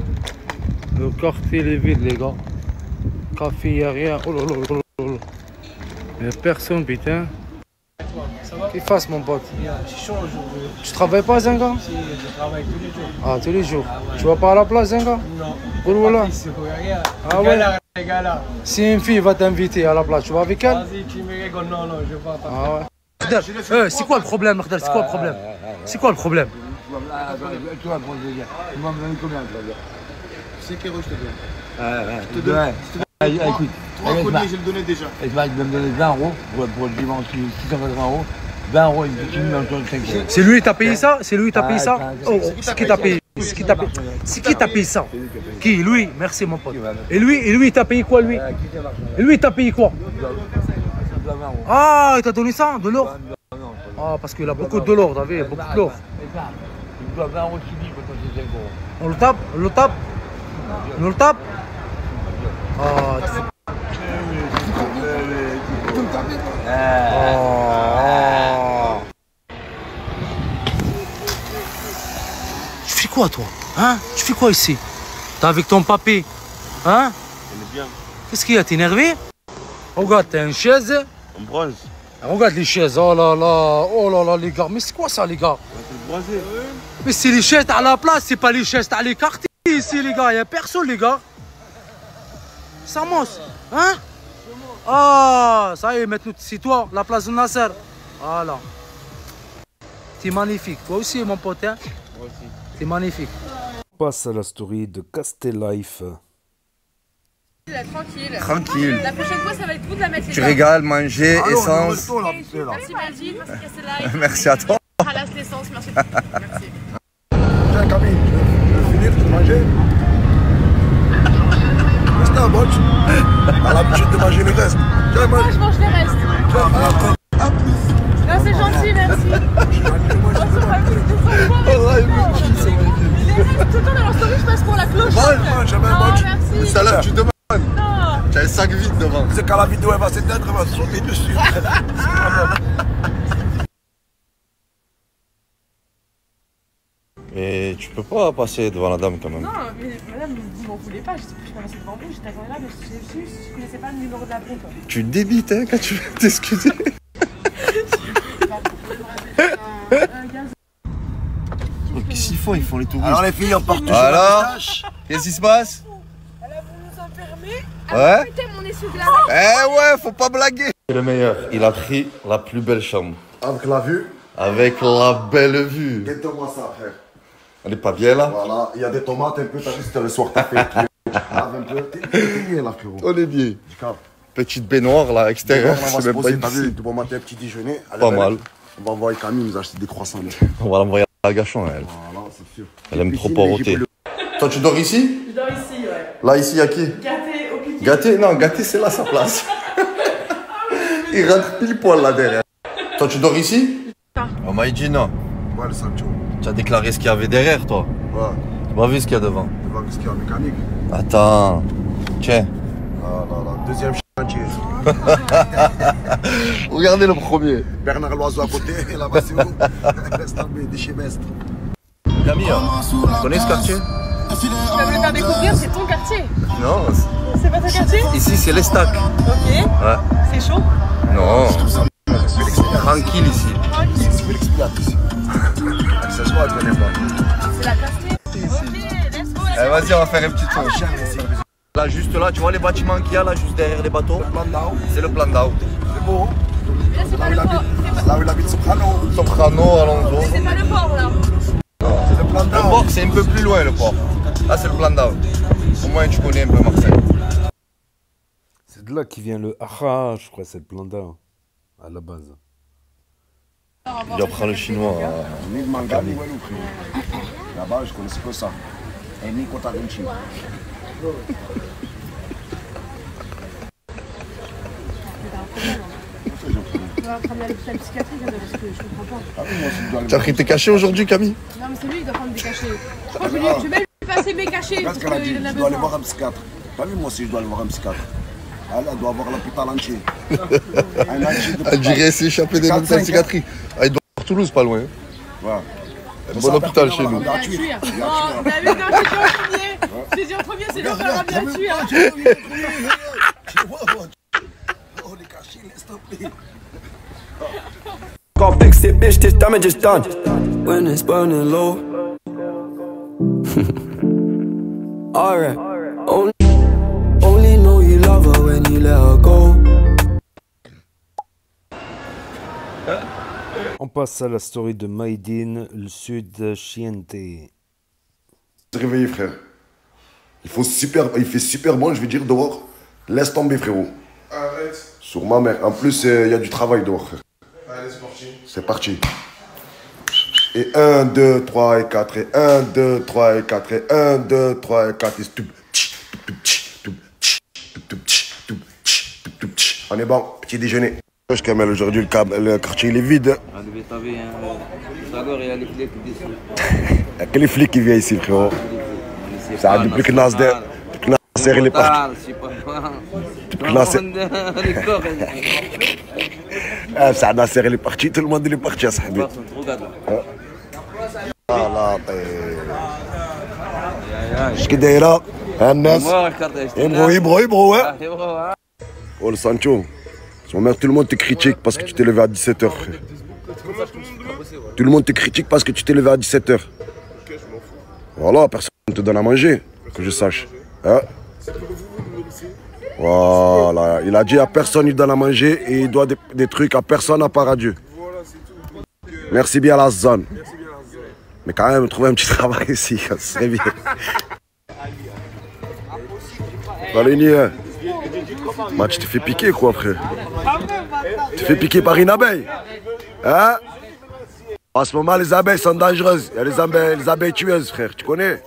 Speaker 22: Le quartier il est vide les gars. Café, il n'y a rien. Oh là là là là là. Il n'y a personne putain. Qu'est-ce qu'il fasse mon pote Tu travailles pas Zinga?
Speaker 24: Si, je travaille tous les jours.
Speaker 22: Ah tous les jours. Tu vas pas à la place Zinga?
Speaker 24: Non.
Speaker 22: Oh
Speaker 24: regarde.
Speaker 22: Ah ouais? Si une fille va t'inviter à la place, tu vas avec elle?
Speaker 24: Vas-y, tu me rigoles. Non, non, je vais pas.
Speaker 22: Ah ouais? Euh, c'est quoi le problème, C'est quoi le problème? C'est quoi le problème?
Speaker 11: Tu. Tu m'en donnes combien, tu vas dire
Speaker 4: 5 euros, je te donne.
Speaker 11: Ouais.
Speaker 4: Je te donne.
Speaker 11: Ouais.
Speaker 4: je te
Speaker 11: écoute.
Speaker 4: Trois
Speaker 11: Allez,
Speaker 4: colliers,
Speaker 11: Esma.
Speaker 4: je le donnais déjà.
Speaker 11: Esma, il va me donner 20 euros pour, pour le dimanche 680 euros. 20 euros, il me dit, tu me donnes 5 euros.
Speaker 22: C'est lui qui t'a payé ça? C'est lui qui t'a payé ça? Oh, C'est qui t'a payé? C'est qui t'a payé? C'est qui t'a payé ça? Qui? Lui? Merci mon pote. Et lui, et lui il t'a payé quoi lui? Et lui il t'a payé quoi? Ah, il t'a donné ça? De l'or? Ah, parce qu'il a beaucoup de l'or, t'as vu Beaucoup de l'or.
Speaker 11: Il me doit 20 euros qui dit, quand c'est 5 euros.
Speaker 22: On le tape On le tape On le tape tu fais- Oh. Tu fais quoi toi Hein? Tu fais quoi ici? T'es avec ton papy Hein? Qu'est-ce qu'il y a T'es énervé Regarde, t'as une chaise.
Speaker 3: En bronze.
Speaker 22: Regarde les chaises. Oh là là. Oh là là les gars. Mais c'est quoi ça les gars? Mais c'est les chaises à la place, c'est pas les chaises à l'écarté ici les gars. Y a personne les gars. Samos. Hein? Ah, ça y est, maintenant c'est toi, la place de Nasser. Voilà. T'es magnifique. Toi aussi mon pote. Hein?
Speaker 3: Moi aussi.
Speaker 22: T'es magnifique.
Speaker 2: On passe à la story de Castellife.
Speaker 5: Tranquille.
Speaker 25: Tranquille.
Speaker 5: La prochaine fois, ça va être vous de la mettre. les
Speaker 25: Tu régales, manger,
Speaker 5: Allô,
Speaker 25: essence.
Speaker 5: là. Merci Magie, merci.
Speaker 25: Merci à toi.
Speaker 5: Halas l'essence, merci beaucoup. Merci.
Speaker 4: Tiens, Camille, tu veux, tu veux finir, tu veux manger Reste un botch. T'as l'habitude de manger le reste. Tiens,
Speaker 5: Moi,
Speaker 4: mange.
Speaker 5: je mange les restes.
Speaker 4: Tiens, ah,
Speaker 5: Non, c'est gentil, merci. De bon. Tout le temps dans leur story, je passe pour la cloche.
Speaker 4: Mange, mange, jamais un
Speaker 5: Oh,
Speaker 4: tu demandes.
Speaker 5: Non.
Speaker 4: J'avais 5 vides devant. C'est quand la vidéo elle va s'éteindre, elle va se sauter dessus.
Speaker 3: Et tu peux pas passer devant la dame quand même.
Speaker 5: Non, mais madame, vous m'en voulez pas. Je sais plus, je passais devant vous, j'étais là, mais je sais juste, je connaissais pas le numéro de la pompe.
Speaker 3: Tu débites hein, quand tu veux t'excuser.
Speaker 4: Qu'est-ce qu'ils font Ils font les touristes.
Speaker 25: Alors, les filles, on part
Speaker 4: Alors
Speaker 25: Qu'est-ce qui se passe
Speaker 5: Ah,
Speaker 25: Ouais
Speaker 5: putain, mon essuie-glace.
Speaker 25: Eh ouais, faut pas blaguer.
Speaker 3: C'est le meilleur. Il a pris la plus belle chambre.
Speaker 4: Avec la vue
Speaker 3: Avec la belle vue.
Speaker 4: Guette-moi ça, frère.
Speaker 3: On est pas bien là
Speaker 4: Voilà, il y a des tomates un peu, t'as vu, c'était le soir, t'as fait. Un peu. T'es bien là, frérot.
Speaker 3: On est bien.
Speaker 4: Du cap.
Speaker 3: Petite baignoire là, extérieure.
Speaker 4: on va se
Speaker 3: même pas
Speaker 4: poser, t'as vu,
Speaker 3: piscine.
Speaker 4: tu vas mater un petit déjeuner. Elle est
Speaker 3: Pas mal.
Speaker 4: On va envoyer Camille nous acheter des croissants. là.
Speaker 3: On va l'envoyer à la gâchon elle.
Speaker 4: Voilà, c'est sûr.
Speaker 3: Elle aime trop poroter. Toi, tu dors ici
Speaker 5: Je dors ici, ouais.
Speaker 3: Là, ici, il y a qui
Speaker 5: Gâté au piquet.
Speaker 3: Gâté Non, Gâté, c'est là sa place. il rentre pile poil là derrière. Toi, tu dors ici On m'a dit non.
Speaker 4: Ouais, le Sancho.
Speaker 3: Tu as déclaré ce qu'il y avait derrière, toi
Speaker 4: Ouais.
Speaker 3: Tu m'as vu ce qu'il y a devant
Speaker 4: Devant ce qu'il y a en mécanique.
Speaker 3: Attends. Tiens.
Speaker 4: Ah là là, deuxième chantier.
Speaker 3: Regardez le premier.
Speaker 4: Bernard Loiseau à côté, et là-bas c'est où? Laisse tomber, de chez Mestre.
Speaker 3: Camille, tu connais ce quartier?
Speaker 5: Tu vas me le faire découvrir, c'est ton quartier.
Speaker 3: Non.
Speaker 5: C'est pas ton quartier?
Speaker 3: Ici, c'est les stacks.
Speaker 5: Ok.
Speaker 3: Ouais.
Speaker 5: C'est chaud?
Speaker 3: Non. Tranquille ici.
Speaker 4: Félix Piat ici. Ça se voit, elle connaît pas.
Speaker 5: C'est la classe Ok, let's go, let's
Speaker 3: Eh,
Speaker 5: go.
Speaker 3: vas-y, on va faire un petit tour. Là, juste là, tu vois les bâtiments qu'il y a là, juste derrière les bateaux? C'est le plan d'out.
Speaker 4: C'est beau.
Speaker 5: Là, c'est pas le port. c'est
Speaker 4: Là où il habite Soprano.
Speaker 3: Soprano, Alonso.
Speaker 5: C'est pas le port, là.
Speaker 4: C'est le plan
Speaker 3: Le
Speaker 4: d'Ao.
Speaker 3: port, c'est un peu plus loin le port. Là, c'est le plan d'out. Au moins, tu connais un peu Marseille.
Speaker 2: C'est de là qui vient le aha, je crois, c'est le plan d'A, à la base.
Speaker 3: Il apprend le chinois.
Speaker 4: Ni de manga, ni frère. Là-bas, je connaissais que ça. Et ni Cotarinci.
Speaker 5: On va prendre la psychiatrie, parce que je comprends pas.
Speaker 4: Ah oui, moi aussi, je dois aller
Speaker 3: Tu as pris tes cachets aujourd'hui, Camille?
Speaker 5: Non, mais c'est lui qui doit prendre des cachets. Je crois que je vais lui- je vais même lui passer mes cachets.
Speaker 4: Regarde qu'elle a dit,
Speaker 5: qu'il en a
Speaker 4: je dois aller voir un psychiatre. T'as vu, moi aussi, je dois aller voir un psychiatre. Elle, elle doit avoir l'hôpital entier.
Speaker 3: Algérien s'est échappé des médecins
Speaker 4: cinq, hein.
Speaker 3: Ah, il doit Toulouse, pas loin. Un bon hôpital chez nous.
Speaker 5: Non, t'as vu quand j'ai dit en premier J'ai dit en premier, c'est hein.
Speaker 4: Oh,
Speaker 26: fix it, bitch, this damage is done. When it's burning low. Alright. Only, only know you love her when you let her go.
Speaker 2: On passe à la story de Maïdine, le sud Chiente.
Speaker 4: Se réveiller, frère. Il, faut super, il fait super bon, je vais dire, dehors. Laisse tomber, frérot.
Speaker 9: Arrête.
Speaker 4: Sur ma mère. En plus, il y a du travail dehors, frère.
Speaker 9: Allez, c'est parti.
Speaker 4: C'est parti. Et 1, 2, 3 et 4. Et 1, 2, 3 et 4. Et 1, 2, 3 et 4. Et stup. On est bon, petit déjeuner. واش كامل اجوردي الكاب الكارتي لي فيد هذا بي طبيعي الفليك فليك كيفي ايسي الخيو ساعات دي بلوك ناس
Speaker 13: دي بلوك ناس
Speaker 4: دي بلوك ناس
Speaker 13: دي بلوك
Speaker 4: ناس دي بلوك ناس دي بلوك ناس دي بلوك ناس دي بلوك ناس دي
Speaker 13: بلوك ناس
Speaker 4: دي اش كي دايره ها الناس يبغوا يبغوا يبغوا يبغوا ها ولسانتو mère, tout le monde te critique parce que tu t'es levé à 17h, frère. Tout le monde te critique parce que tu t'es levé à 17h. Voilà, personne ne te donne à manger, que je sache. Hein? Voilà, il a dit à personne il donne à manger et il doit des, trucs à personne à part à Dieu. Merci bien la zone. Mais quand même, trouver un petit travail ici, ça serait bien. Valénie, Bah, tu te fais piquer quoi, frère Tu te fais piquer par une abeille Hein? En ce moment, les abeilles sont dangereuses. Il y a les abeilles, les abeilles tueuses, frère, tu connais?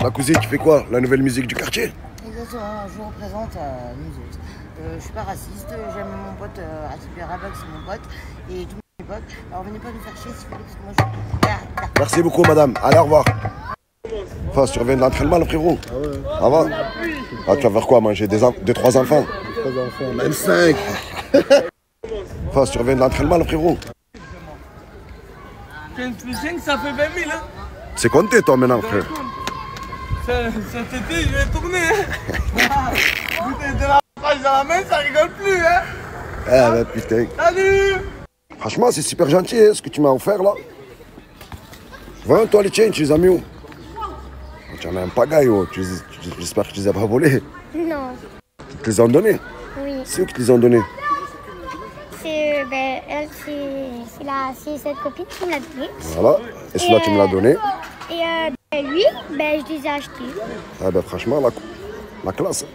Speaker 4: La cousine, tu fais quoi? La nouvelle musique du quartier?
Speaker 27: Exactement, je vous représente euh, nous autres. Euh, je suis pas raciste, j'aime mon pote euh, Racine Rabac, c'est mon pote, et tous mes potes. Alors venez pas nous faire chier s'il vous plaît, parce que moi je. Ah, ah.
Speaker 4: Merci beaucoup, madame. Allez, au revoir. Enfin, tu reviens de l'entraînement, le frérot Ah ouais Ah, tu vas faire quoi Manger des, en- deux, trois enfants?
Speaker 3: Trois enfants, même cinq.
Speaker 4: Enfin, tu reviens de l'entraînement, le frérot
Speaker 8: 15 plus 5, ça fait 20 000. Hein.
Speaker 4: C'est compté, toi, maintenant, frère
Speaker 8: Ça- Cet été, je vais tourner. Hein. De la page à la main, ça rigole plus. Hein.
Speaker 4: Eh ben, putain.
Speaker 8: Salut
Speaker 4: Franchement, c'est super gentil, hein, ce que tu m'as offert, là. Va, toi, les tiens, tu les as mis où? Tu en as un pagaille, oh. Tu les- tu- J'espère que tu les as pas volés.
Speaker 18: Non,
Speaker 4: Ils te les ont donnés
Speaker 18: oui.
Speaker 4: C'est eux qui te les ont donnés.
Speaker 18: C'est ben, elle, c'est c'est la- c'est cette copine qui me l'a donné.
Speaker 4: Voilà. Et celui-là, tu me l'as donné.
Speaker 18: Et euh, ben, lui, ben, je les ai achetés.
Speaker 4: Ah ben, franchement, la, la classe. Tu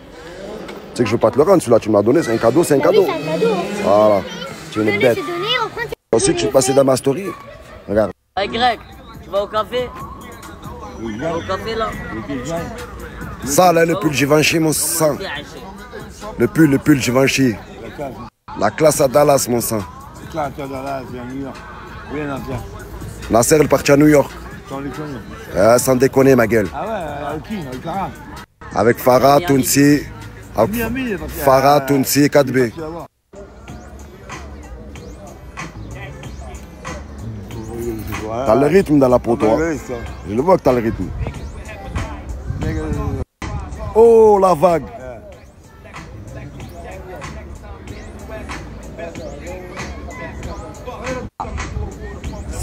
Speaker 4: sais que je veux pas te le rendre, celui-là, tu me l'as donné, c'est un cadeau, c'est un
Speaker 18: Ben
Speaker 4: cadeau.
Speaker 18: Oui, c'est un cadeau. hein.
Speaker 4: Voilà. Tu es une
Speaker 18: Donner,
Speaker 4: bête. aussi, tu es passé dans ma story. Regarde.
Speaker 13: Hey Greg, tu vas au café
Speaker 27: Au café là.
Speaker 4: Ça, là, le pull Givenchy, mon sang. Le pull, le pull Givenchy. La classe à Dallas, mon sang.
Speaker 11: C'est clair, tu as là, c'est à New York. Là, viens.
Speaker 4: Nasser, il est parti à New York.
Speaker 11: Sans.
Speaker 4: Ah, sans déconner, ma gueule.
Speaker 11: Ah ouais, avec qui Avec Clara.
Speaker 4: Avec Farah, Tounsi.
Speaker 11: à-
Speaker 4: Farah, Tounsi, 4B.
Speaker 11: Tu vas voir.
Speaker 4: T'as le rythme dans la peau, toi. Je le vois que t'as le rythme. Oh, la vague.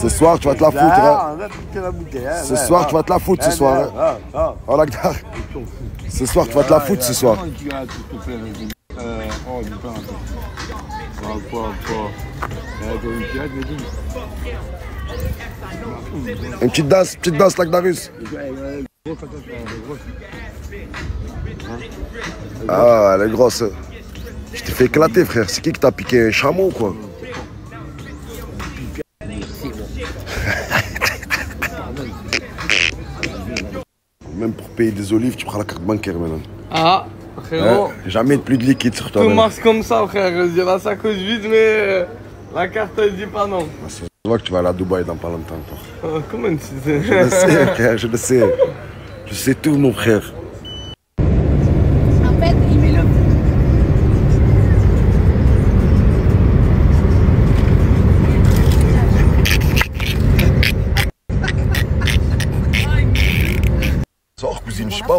Speaker 4: Ce soir, tu vas te la foutre.
Speaker 11: Là,
Speaker 4: hein.
Speaker 11: la hein,
Speaker 4: Ce soir, tu vas te la foutre ce soir. hein. Oh, Lakdar. Ce soir, tu vas te la foutre ce soir.
Speaker 11: Une
Speaker 4: petite danse, petite danse, Lakdarus. Ah, elle est grosse. Je t'ai fait éclater, frère. C'est qui qui t'a piqué un chameau, quoi? Même pour payer des olives, tu prends la carte bancaire maintenant.
Speaker 8: Ah, frérot.
Speaker 4: Hein jamais plus de liquide sur toi.
Speaker 8: Commence comme ça, frère. J'ai la sacoche vide, mais euh, la carte, elle dit pas non.
Speaker 4: Je vois que tu vas aller à Dubaï dans pas longtemps. toi.
Speaker 8: Euh, comment tu sais?
Speaker 4: Je le sais, frère, je le sais. Je sais tout, mon frère.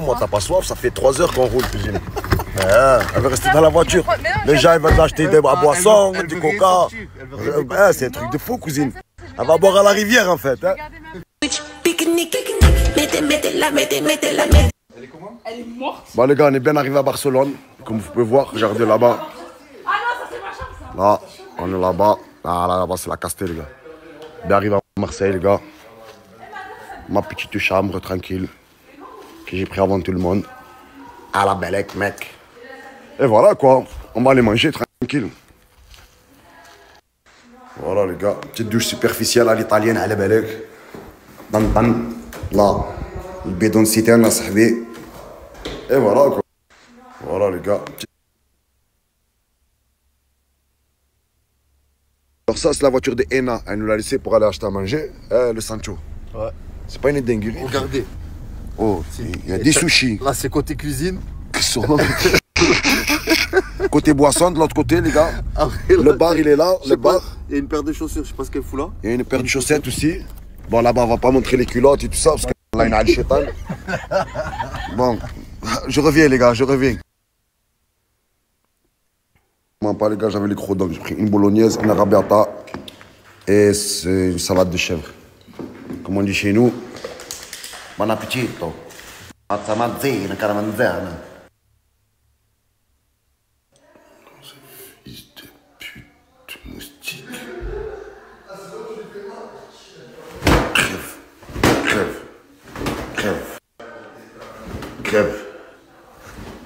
Speaker 4: Moi, t'as pas soif, ça fait 3 heures qu'on roule, cousine. Hein, elle veut rester dans la voiture. Les gens, ils veulent acheter des boissons, du coca. Hein, c'est un truc de fou, cousine. Elle va boire à la rivière, en fait. Hein.
Speaker 28: Mettez, mettez-la, mettez.
Speaker 5: Elle est morte.
Speaker 4: Bon, les gars, on est bien arrivé à Barcelone. Comme vous pouvez voir, regardez là-bas.
Speaker 5: Ah non, ça c'est ma chambre ça.
Speaker 4: Là, on est là-bas. Là, là, là-bas, c'est la Castée, les gars. Bien arrivé à Marseille, les gars. Ma petite chambre, tranquille que j'ai pris avant tout le monde. À la Belek, mec. Et voilà quoi, on va les manger tranquille. Voilà les gars, petite douche superficielle à l'italienne, à hein. la Belek. Dan dan, là, le bidon citerne à sahbi. Et voilà quoi. Voilà les gars. Alors ça c'est la voiture de Ena, elle nous l'a laissé pour aller acheter à manger, eh, le Sancho.
Speaker 3: Ouais.
Speaker 4: C'est pas une dinguerie.
Speaker 3: Regardez.
Speaker 4: Oh, il y a des sushis.
Speaker 3: Là, c'est côté cuisine.
Speaker 4: Côté boisson, de l'autre côté, les gars.
Speaker 3: Après,
Speaker 4: Le bar, il est là.
Speaker 3: je
Speaker 4: Le bar.
Speaker 3: Il y a une paire de chaussures, je sais pas ce qu'elle fout là.
Speaker 4: Il y a une paire de chaussettes aussi. Bon, là-bas, on va pas montrer les culottes et tout ça, parce que là, il y a le. Bon, je reviens, les gars, je reviens. Moi, pas, les gars, j'avais les crocs, j'ai pris une bolognaise, une arrabbiata et une salade de chèvre. Comme on dit chez nous, bon appétit. Mazza mazzina, caramanzana. Fils de pute, moustique. Crève, crève, crève, crève.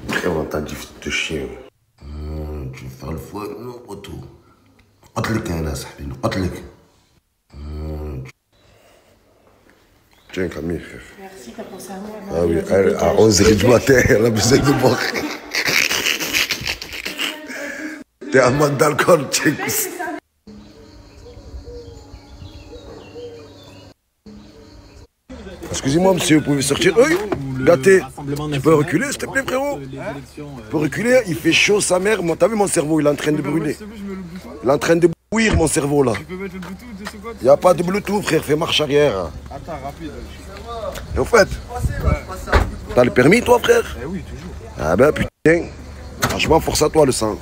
Speaker 4: Crève en tas de fils de chien. آه، تشوف الفوق نقطه قتلك انا صاحبي قتلك Tiens, Camille.
Speaker 5: Merci, t'as pensé à moi.
Speaker 4: Ah oui, elle, à 11h du matin, elle a besoin de boire. T'es un manque d'alcool, tiens. Excusez-moi, monsieur, vous pouvez sortir Oui, gâté. Tu peux reculer, s'il te plaît, frérot Tu peux reculer, il fait chaud, sa mère. T'as vu mon cerveau, il est en train de brûler. Il est en train de bouillir, mon cerveau, là.
Speaker 24: Tu peux mettre le bluetooth de ce côté
Speaker 4: Il n'y a pas de Bluetooth, frère, fais marche arrière.
Speaker 24: Attends, rapide.
Speaker 4: Et au fait, t'as le permis, toi, frère
Speaker 24: Eh oui, toujours.
Speaker 4: Ah ben, putain. Franchement, force à toi, le sang.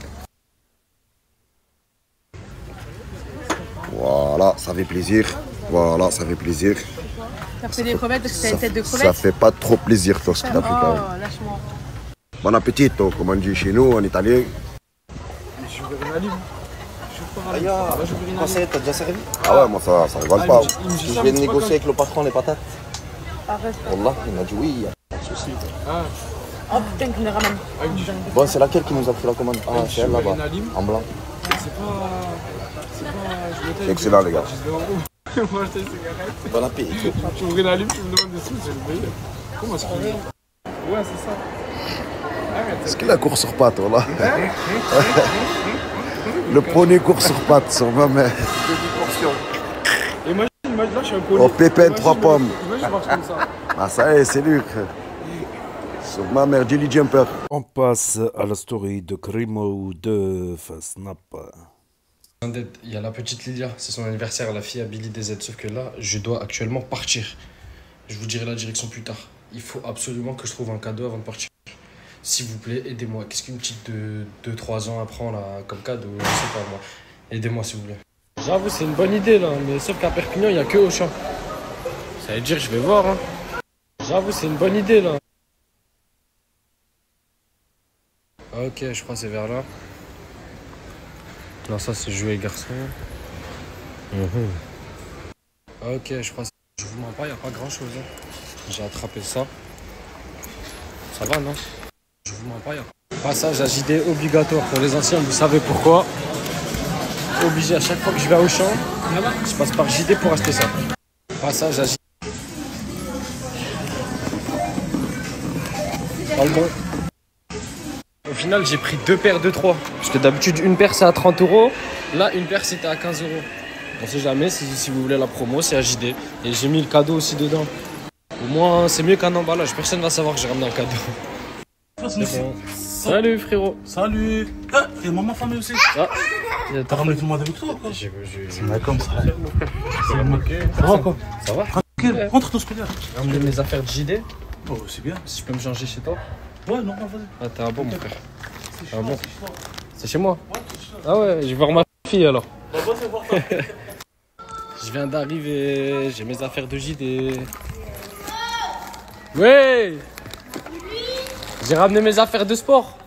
Speaker 4: Voilà, ça fait plaisir. Voilà, ça fait plaisir.
Speaker 5: T'as pris des crevettes parce que t'as
Speaker 4: Ça,
Speaker 5: une tête de
Speaker 4: ça
Speaker 5: crevette
Speaker 4: fait pas trop plaisir, toi, ce que t'as pris, quand même.
Speaker 5: Lâche-moi.
Speaker 4: Bon appétit, comme on dit chez nous, en italien.
Speaker 24: Je une alive.
Speaker 3: Conseil, t'as déjà servi
Speaker 4: Ah ouais, moi, ça, ça rigole pas.
Speaker 3: Je viens de négocier avec le patron les patates.
Speaker 5: Arrête.
Speaker 3: Wallah, il m'a dit oui, y a pas de souci.
Speaker 5: Oh putain, qu'il me ramène.
Speaker 3: Bon, c'est laquelle qui nous a pris la commande Ah, c'est elle là-bas, en blanc.
Speaker 24: C'est pas. C'est pas.
Speaker 4: Excellent, les gars.
Speaker 24: Moi, acheter des cigarettes.
Speaker 3: Bon appétit.
Speaker 24: Tu ouvres la livre, tu me demandes des sous, c'est le meilleur. Comment ça Ouais, c'est ça. Arrête.
Speaker 4: Est-ce qu'il a cours sur patte, voilà Le premier cours sur patte sur ma mère.
Speaker 24: Imagine, imagine, là, je suis un pony.
Speaker 4: Oh, Pépin, trois pommes.
Speaker 24: Imagine, je marche comme ça.
Speaker 4: Ah, ça y est, c'est lui. Sur ma mère, Jelly Jumper.
Speaker 2: On passe à la story de Crimo de Fastnap.
Speaker 29: Il y a la petite Lydia, c'est son anniversaire, la fille à Billy DZ. Sauf que là, je dois actuellement partir. Je vous dirai la direction plus tard. Il faut absolument que je trouve un cadeau avant de partir. S'il vous plaît, aidez-moi. Qu'est-ce qu'une petite de 2-3 ans apprend là comme cadeau Je sais pas moi. Aidez-moi s'il vous plaît. J'avoue, c'est une bonne idée là, mais sauf qu'à Perpignan, il n'y a que Auchan. Ça veut dire, je vais voir. Hein. J'avoue, c'est une bonne idée là. Ok, je crois que c'est vers là. Non, ça c'est jouer garçon. Mhm. Ok, je crois que c'est- je vous mens pas, il n'y a pas grand chose. J'ai attrapé ça. Ça va, non? Je vous mens pas, a Passage à JD obligatoire pour les anciens, vous savez pourquoi Obligé à chaque fois que je vais au champ, je passe par JD pour acheter ça. Passage à JD. Bon. Au final, j'ai pris deux paires de trois. Parce que d'habitude, une paire c'est à 30 euros. Là, une paire c'était à 15 euros. On sait jamais si, si vous voulez la promo, c'est à JD. Et j'ai mis le cadeau aussi dedans. Au moins, c'est mieux qu'un emballage. Personne va savoir que j'ai ramené un cadeau. C'est bon. Salut frérot.
Speaker 30: Salut. Ah, et maman famille aussi.
Speaker 29: Ah.
Speaker 30: T'as ramené tout le monde avec toi quoi
Speaker 29: J'ai
Speaker 30: C'est comme ça.
Speaker 29: C'est.
Speaker 30: Ça va quoi
Speaker 29: Ça va
Speaker 30: Tranquille, rentre dans ce pédale.
Speaker 29: J'ai ramené mes affaires de JD.
Speaker 30: Oh, c'est bien.
Speaker 29: Si je peux me changer chez toi.
Speaker 30: Ouais, normal, vas-y.
Speaker 29: Ah, t'es un bon, mon frère. T'es un bon. C'est chez moi Ah ouais, je vais voir ma fille alors.
Speaker 30: Bah, vas-y, voir ça.
Speaker 29: Je viens d'arriver, j'ai mes affaires de JD. Ouais J'ai ramené mes affaires de sport.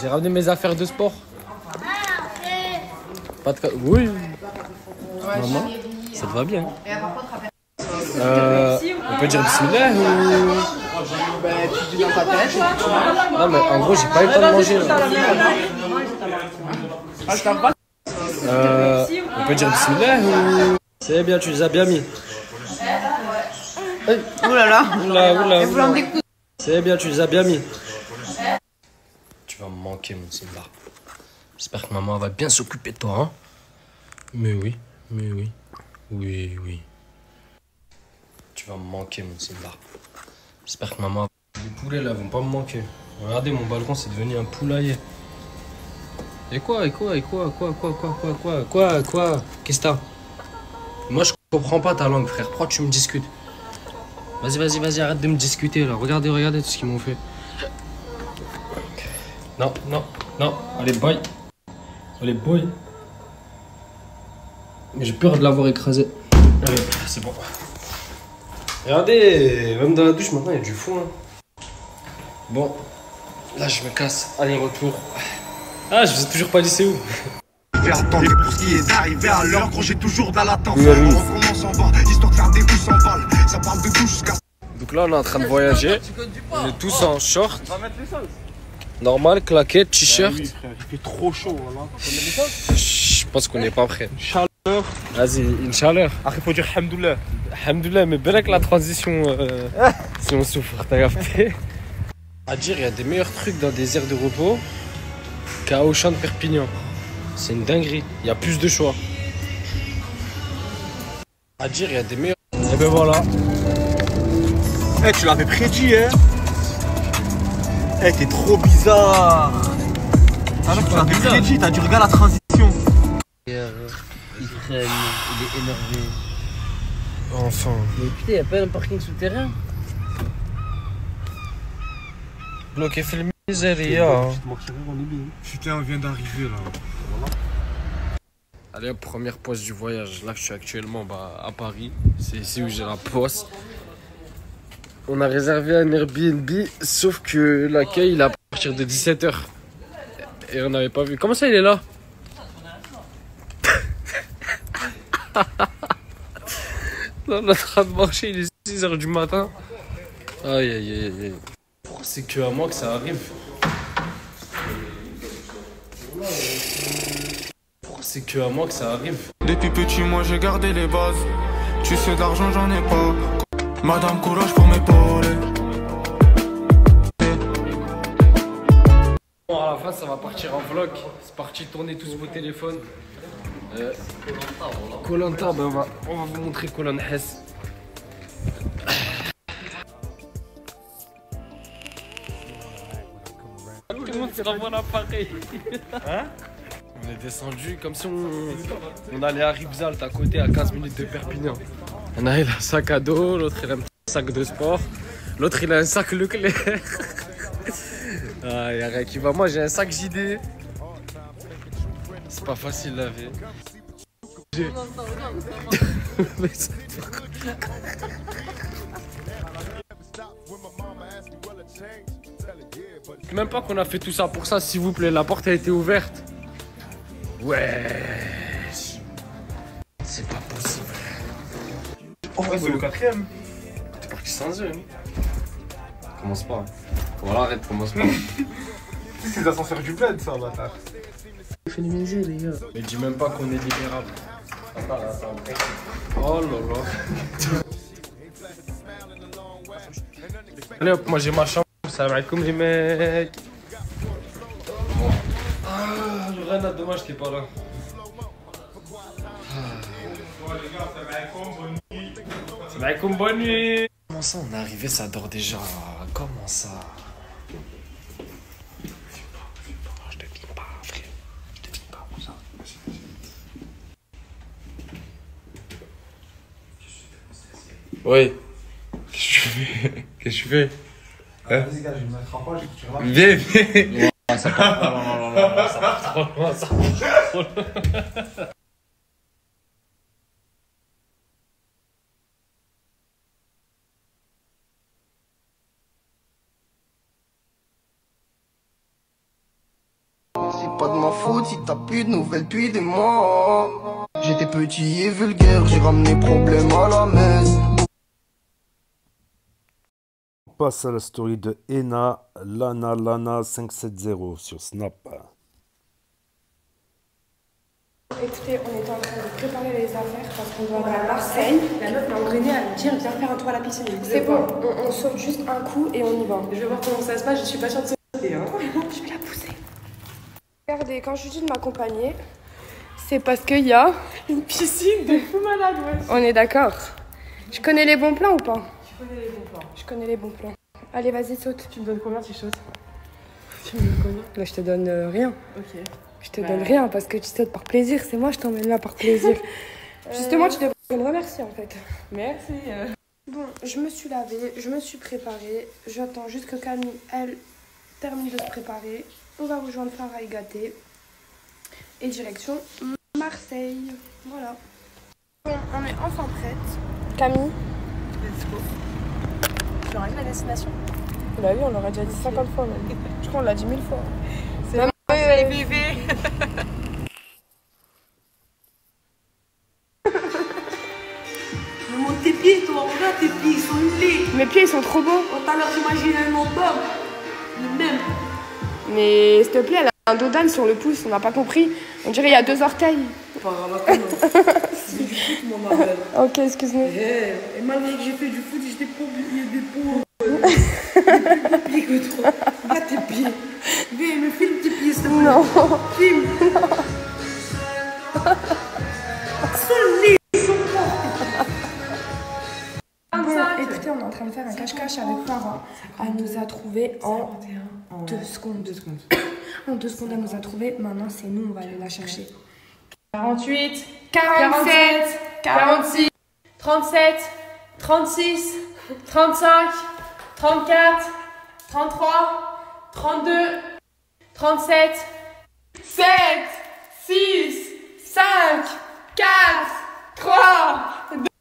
Speaker 29: J'ai ramené mes affaires de sport. Pas de Oui. Maman, ça te va bien? Euh, On peut dire bismillah ou...
Speaker 5: tu dis dans ta tête.
Speaker 29: Non mais en gros j'ai pas eu le temps de manger là. Euh, on peut dire bismillah ou... C'est bien, tu les as bien mis.
Speaker 5: Oh là là.
Speaker 29: Oula, oula. C'est bien, tu les as bien mis. Tu vas me manquer, mon Simba. J'espère que maman va bien s'occuper de toi, hein. Mais oui, mais oui. Oui, oui. Tu vas me manquer, mon Simba. J'espère que maman... Les poulets, là, vont pas me manquer. Regardez, mon balcon, c'est devenu un poulailler. Et quoi, et quoi, et quoi, quoi, quoi, quoi, quoi, quoi, quoi, quoi Qu'est-ce que t'as Moi, je comprends pas ta langue, frère. Pourquoi tu me discutes Vas-y, vas-y, vas-y, arrête de me discuter, là. Regardez, regardez tout ce qu'ils m'ont fait. Non, non, non. Allez, boy. Allez, boy. Mais J'ai peur de l'avoir écrasé. Allez, c'est bon. Regardez, même dans la douche, maintenant, il y a du fond. hein. Bon, là, je me casse. Allez, retour. Ah, je vous ai toujours pas dit c'est où.
Speaker 31: Faire attendre pour ce qui est d'arriver à l'heure, gros j'ai toujours dans l'attente.
Speaker 29: Oui, oui.
Speaker 31: On recommence en bas, histoire de faire des coups sans balles. Ça parle de tout jusqu'à
Speaker 29: Donc là, on est en train de voyager. On est tous en short. Normal, claquette, t-shirt.
Speaker 24: il fait trop chaud. Voilà.
Speaker 29: Je pense qu'on n'est pas prêt.
Speaker 24: Chaleur.
Speaker 29: Vas-y, une chaleur.
Speaker 24: Après, faut dire Hamdoullah.
Speaker 29: Alhamdoulilah, mais belle avec la transition euh, si on souffre, t'as capté? À dire, il y a des meilleurs trucs dans des aires de repos qu'à Auchan de Perpignan. C'est une dinguerie, il y a plus de choix. À dire, il y a des meilleurs. Et ben voilà.
Speaker 24: Eh, tu l'avais prédit, hein Eh, t'es trop bizarre Ah non, tu l'avais prédit, t'as dû regarder la transition.
Speaker 5: Il traîne, il est énervé.
Speaker 29: Enfin.
Speaker 5: Mais putain, y a pas un parking souterrain
Speaker 29: Bloqué film miséria.
Speaker 24: Putain, on vient d'arriver là.
Speaker 29: Allez, première poste du voyage. Là, je suis actuellement bah, à Paris. C'est ici où j'ai la poste. On a réservé un Airbnb, sauf que l'accueil, il est à partir de 17h. Et on n'avait pas vu. Comment ça, il est là? Là, On est en train de marcher, il est 6h du matin. Aïe, aïe, aïe, aïe. Pourquoi c'est que à moi que ça arrive Pourquoi c'est que à moi que ça arrive.
Speaker 31: Depuis petit, moi j'ai gardé les bases. Tu sais, d'argent j'en ai pas. Madame, courage pour m'épauler.
Speaker 29: Bon, à la fin, ça va partir en vlog. C'est parti tourner tous vos téléphones. Euh, Colanta, ben on va, on va vous montrer Colin Hess. Tout le monde s'est dans mon appareil. Hein? On est descendu comme si on, allait à Ribzalt à côté à 15 minutes de Perpignan. Il y en a il un sac à dos, l'autre il a un sac de sport, l'autre il a un sac Leclerc. Ah, y a rien qui va. Moi, j'ai un sac JD. C'est pas facile la vie. Même pas qu'on a fait tout ça pour ça, s'il vous plaît. La porte a été ouverte. Ouais. C'est pas possible.
Speaker 24: Oh, c'est le quatrième.
Speaker 29: T'es parti sans eux. hein. Commence pas. Voilà, arrête, commence pas.
Speaker 24: C'est les ascenseurs du bled, ça, bâtard.
Speaker 29: Féminisé, les gars. Mais dis même pas qu'on est libérable. Oh là là. Allez hop, moi j'ai ma chambre. Salam alaikum les mecs. Ah, Lorena, dommage t'es pas là. Salam alaikum, bonne nuit. Comment ça on est arrivé, ça dort déjà? Comment ça? Je te dis pas, frère. Je te dis pas comme ça. Oui. Qu'est-ce que tu fais? Qu'est-ce que tu fais? Hein?
Speaker 24: Vas-y, gars, je vais me mettre en page, tu vois.
Speaker 29: Viens, viens Ouais, ça part pas, non, non, non, non, non, ça part trop loin, ça part trop loin.
Speaker 32: C'est pas de ma faute si t'as plus de nouvelles depuis des mois. J'étais petit et vulgaire, j'ai ramené problème à la maison.
Speaker 2: On passe à la story de Ena Lana Lana 570 sur Snap.
Speaker 33: Écoutez, on est en train de préparer les affaires parce qu'on doit aller à Marseille. La meuf m'a entraîné à me dire viens faire un tour à la piscine. C'est bon, on, on saute juste un coup et on y va. Je vais voir comment ça se passe, je suis pas sûre de sauter. Hein. Je vais la pousser. Regardez, quand je dis de m'accompagner, c'est parce qu'il y a une piscine de fou malade. Ouais. On est d'accord. Je connais les bons plans ou pas?
Speaker 5: Je connais les bons plans.
Speaker 33: Je connais les bons plans. Allez, vas-y, saute.
Speaker 5: Tu me donnes combien si je saute Tu me donnes combien?
Speaker 33: Là, je te donne euh, rien.
Speaker 5: Ok.
Speaker 33: Je te
Speaker 5: Bah.
Speaker 33: donne rien parce que tu sautes par plaisir. C'est moi, je t'emmène là par plaisir. Justement, tu devrais me remercier en fait.
Speaker 5: Merci. euh.
Speaker 33: Bon, je me suis lavée, je me suis préparée. J'attends juste que Camille, elle, termine de se préparer. On va rejoindre Farah et Gâté. Et direction Marseille. Voilà. Bon, on est enfin prête. Camille?
Speaker 5: Tu arrives à la destination
Speaker 33: Bah oui, on l'aurait déjà dit 50 fois même. Je crois qu'on l'a dit 1000 fois.
Speaker 5: C'est bon,
Speaker 33: euh,
Speaker 5: bébé.
Speaker 16: Mais monte tes pieds, toi, regarde tes pieds, ils sont laids.
Speaker 33: Mes pieds, ils sont trop beaux.
Speaker 16: Tout à l'heure, j'imaginais un bob. Le même.
Speaker 33: Mais s'il te plaît, elle a un dos d'âne sur le pouce, on n'a pas compris. On dirait il y a deux orteils.
Speaker 16: Pas grave, C'est du foot, mon belle.
Speaker 33: Ok, excuse-moi.
Speaker 16: Eh, Et malgré que j'ai fait du foot, j'étais pas oublié des pots. Des pieds que toi. Regarde tes pieds. Viens, me filme tes pieds, plaît.
Speaker 33: Non.
Speaker 16: Filme. Morts.
Speaker 33: Bon, écoutez, on est en train de faire un cache-cache avec Farah. Elle nous a trouvé en deux secondes. Deux secondes. En deux secondes, elle nous a trouvé. Maintenant, c'est nous, on va aller la chercher.
Speaker 5: 48,
Speaker 33: 47,
Speaker 5: 46, 37, 36, 35, 34, 33, 32, 37, 7, 6, 5, 4, 3, 2.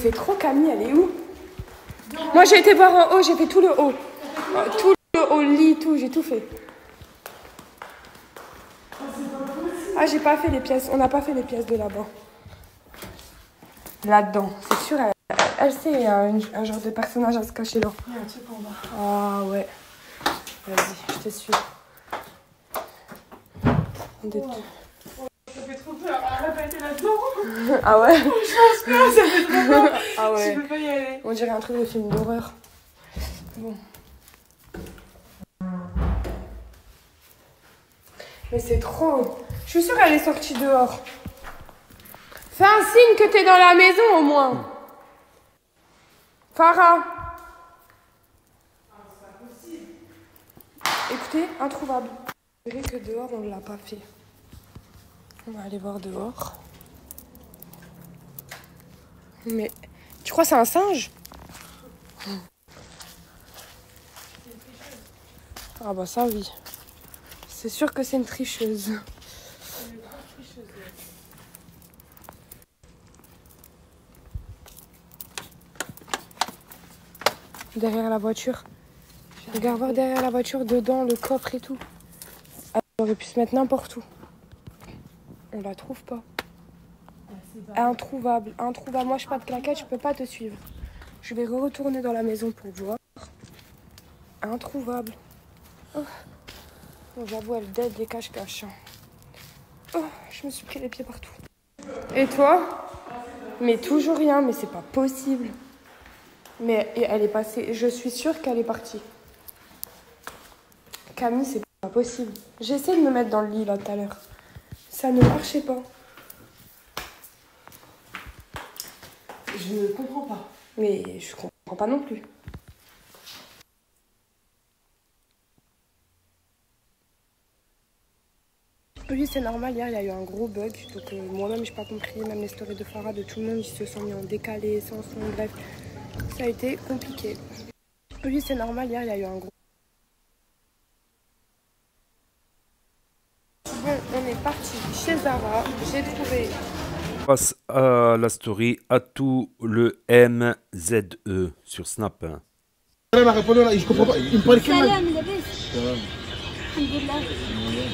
Speaker 33: C'est trop Camille, elle est où? Moi j'ai été voir en haut, j'ai fait tout le haut. Tout le haut, le lit, tout, j'ai tout fait. Ah, j'ai pas fait les pièces, on n'a pas fait les pièces de là-bas. Là-dedans, c'est sûr, elle, elle sait, il y a un, un genre de personnage à se cacher là.
Speaker 5: Il y a un truc en bas.
Speaker 33: Ah ouais. Vas-y, je te suis. On
Speaker 5: Ça fait trop peur. Elle a pas été là-dedans.
Speaker 33: Ah ouais
Speaker 5: Je pense pas, ça fait trop peur.
Speaker 33: Ah ouais.
Speaker 5: Je peux pas y aller.
Speaker 33: On dirait un truc de film d'horreur. Bon. Mais c'est trop. Je suis sûre qu'elle est sortie dehors. Fais un signe que t'es dans la maison au moins. Farah. Écoutez, introuvable. Je dirais que dehors on ne l'a pas fait. On va aller voir dehors. Mais tu crois que c'est un singe? Ah bah ça oui. C'est sûr que c'est une tricheuse. Derrière la voiture. Regarde voir derrière la voiture, dedans, le coffre et tout. Elle aurait pu se mettre n'importe où. On la trouve pas. Introuvable, introuvable. Moi, je suis pas de claquette, je peux pas te suivre. Je vais retourner dans la maison pour voir. Introuvable. Oh. Bon, J'avoue, elle dead des cache-cache. hein. Oh, je me suis pris les pieds partout. Et toi? Mais toujours rien, mais c'est pas possible. Mais elle est passée. Je suis sûre qu'elle est partie. Camille, c'est pas possible. J'ai essayé de me mettre dans le lit là tout à l'heure. Ça ne marchait pas.
Speaker 5: Je ne comprends pas.
Speaker 33: Mais je comprends pas non plus. Oui, c'est normal. Hier, il y a eu un gros bug. Donc, euh, moi-même, j'ai pas compris. Même les stories de Farah, de tout le monde, ils se sont mis en décalé, sans son. Bref, ça a été compliqué. Oui, c'est normal. Hier, il y a eu un gros. on est parti chez Zara. J'ai trouvé.
Speaker 2: Passe à la story à tout le MZE sur Snap.
Speaker 20: Je comprends pas. Il me parle
Speaker 18: Salam,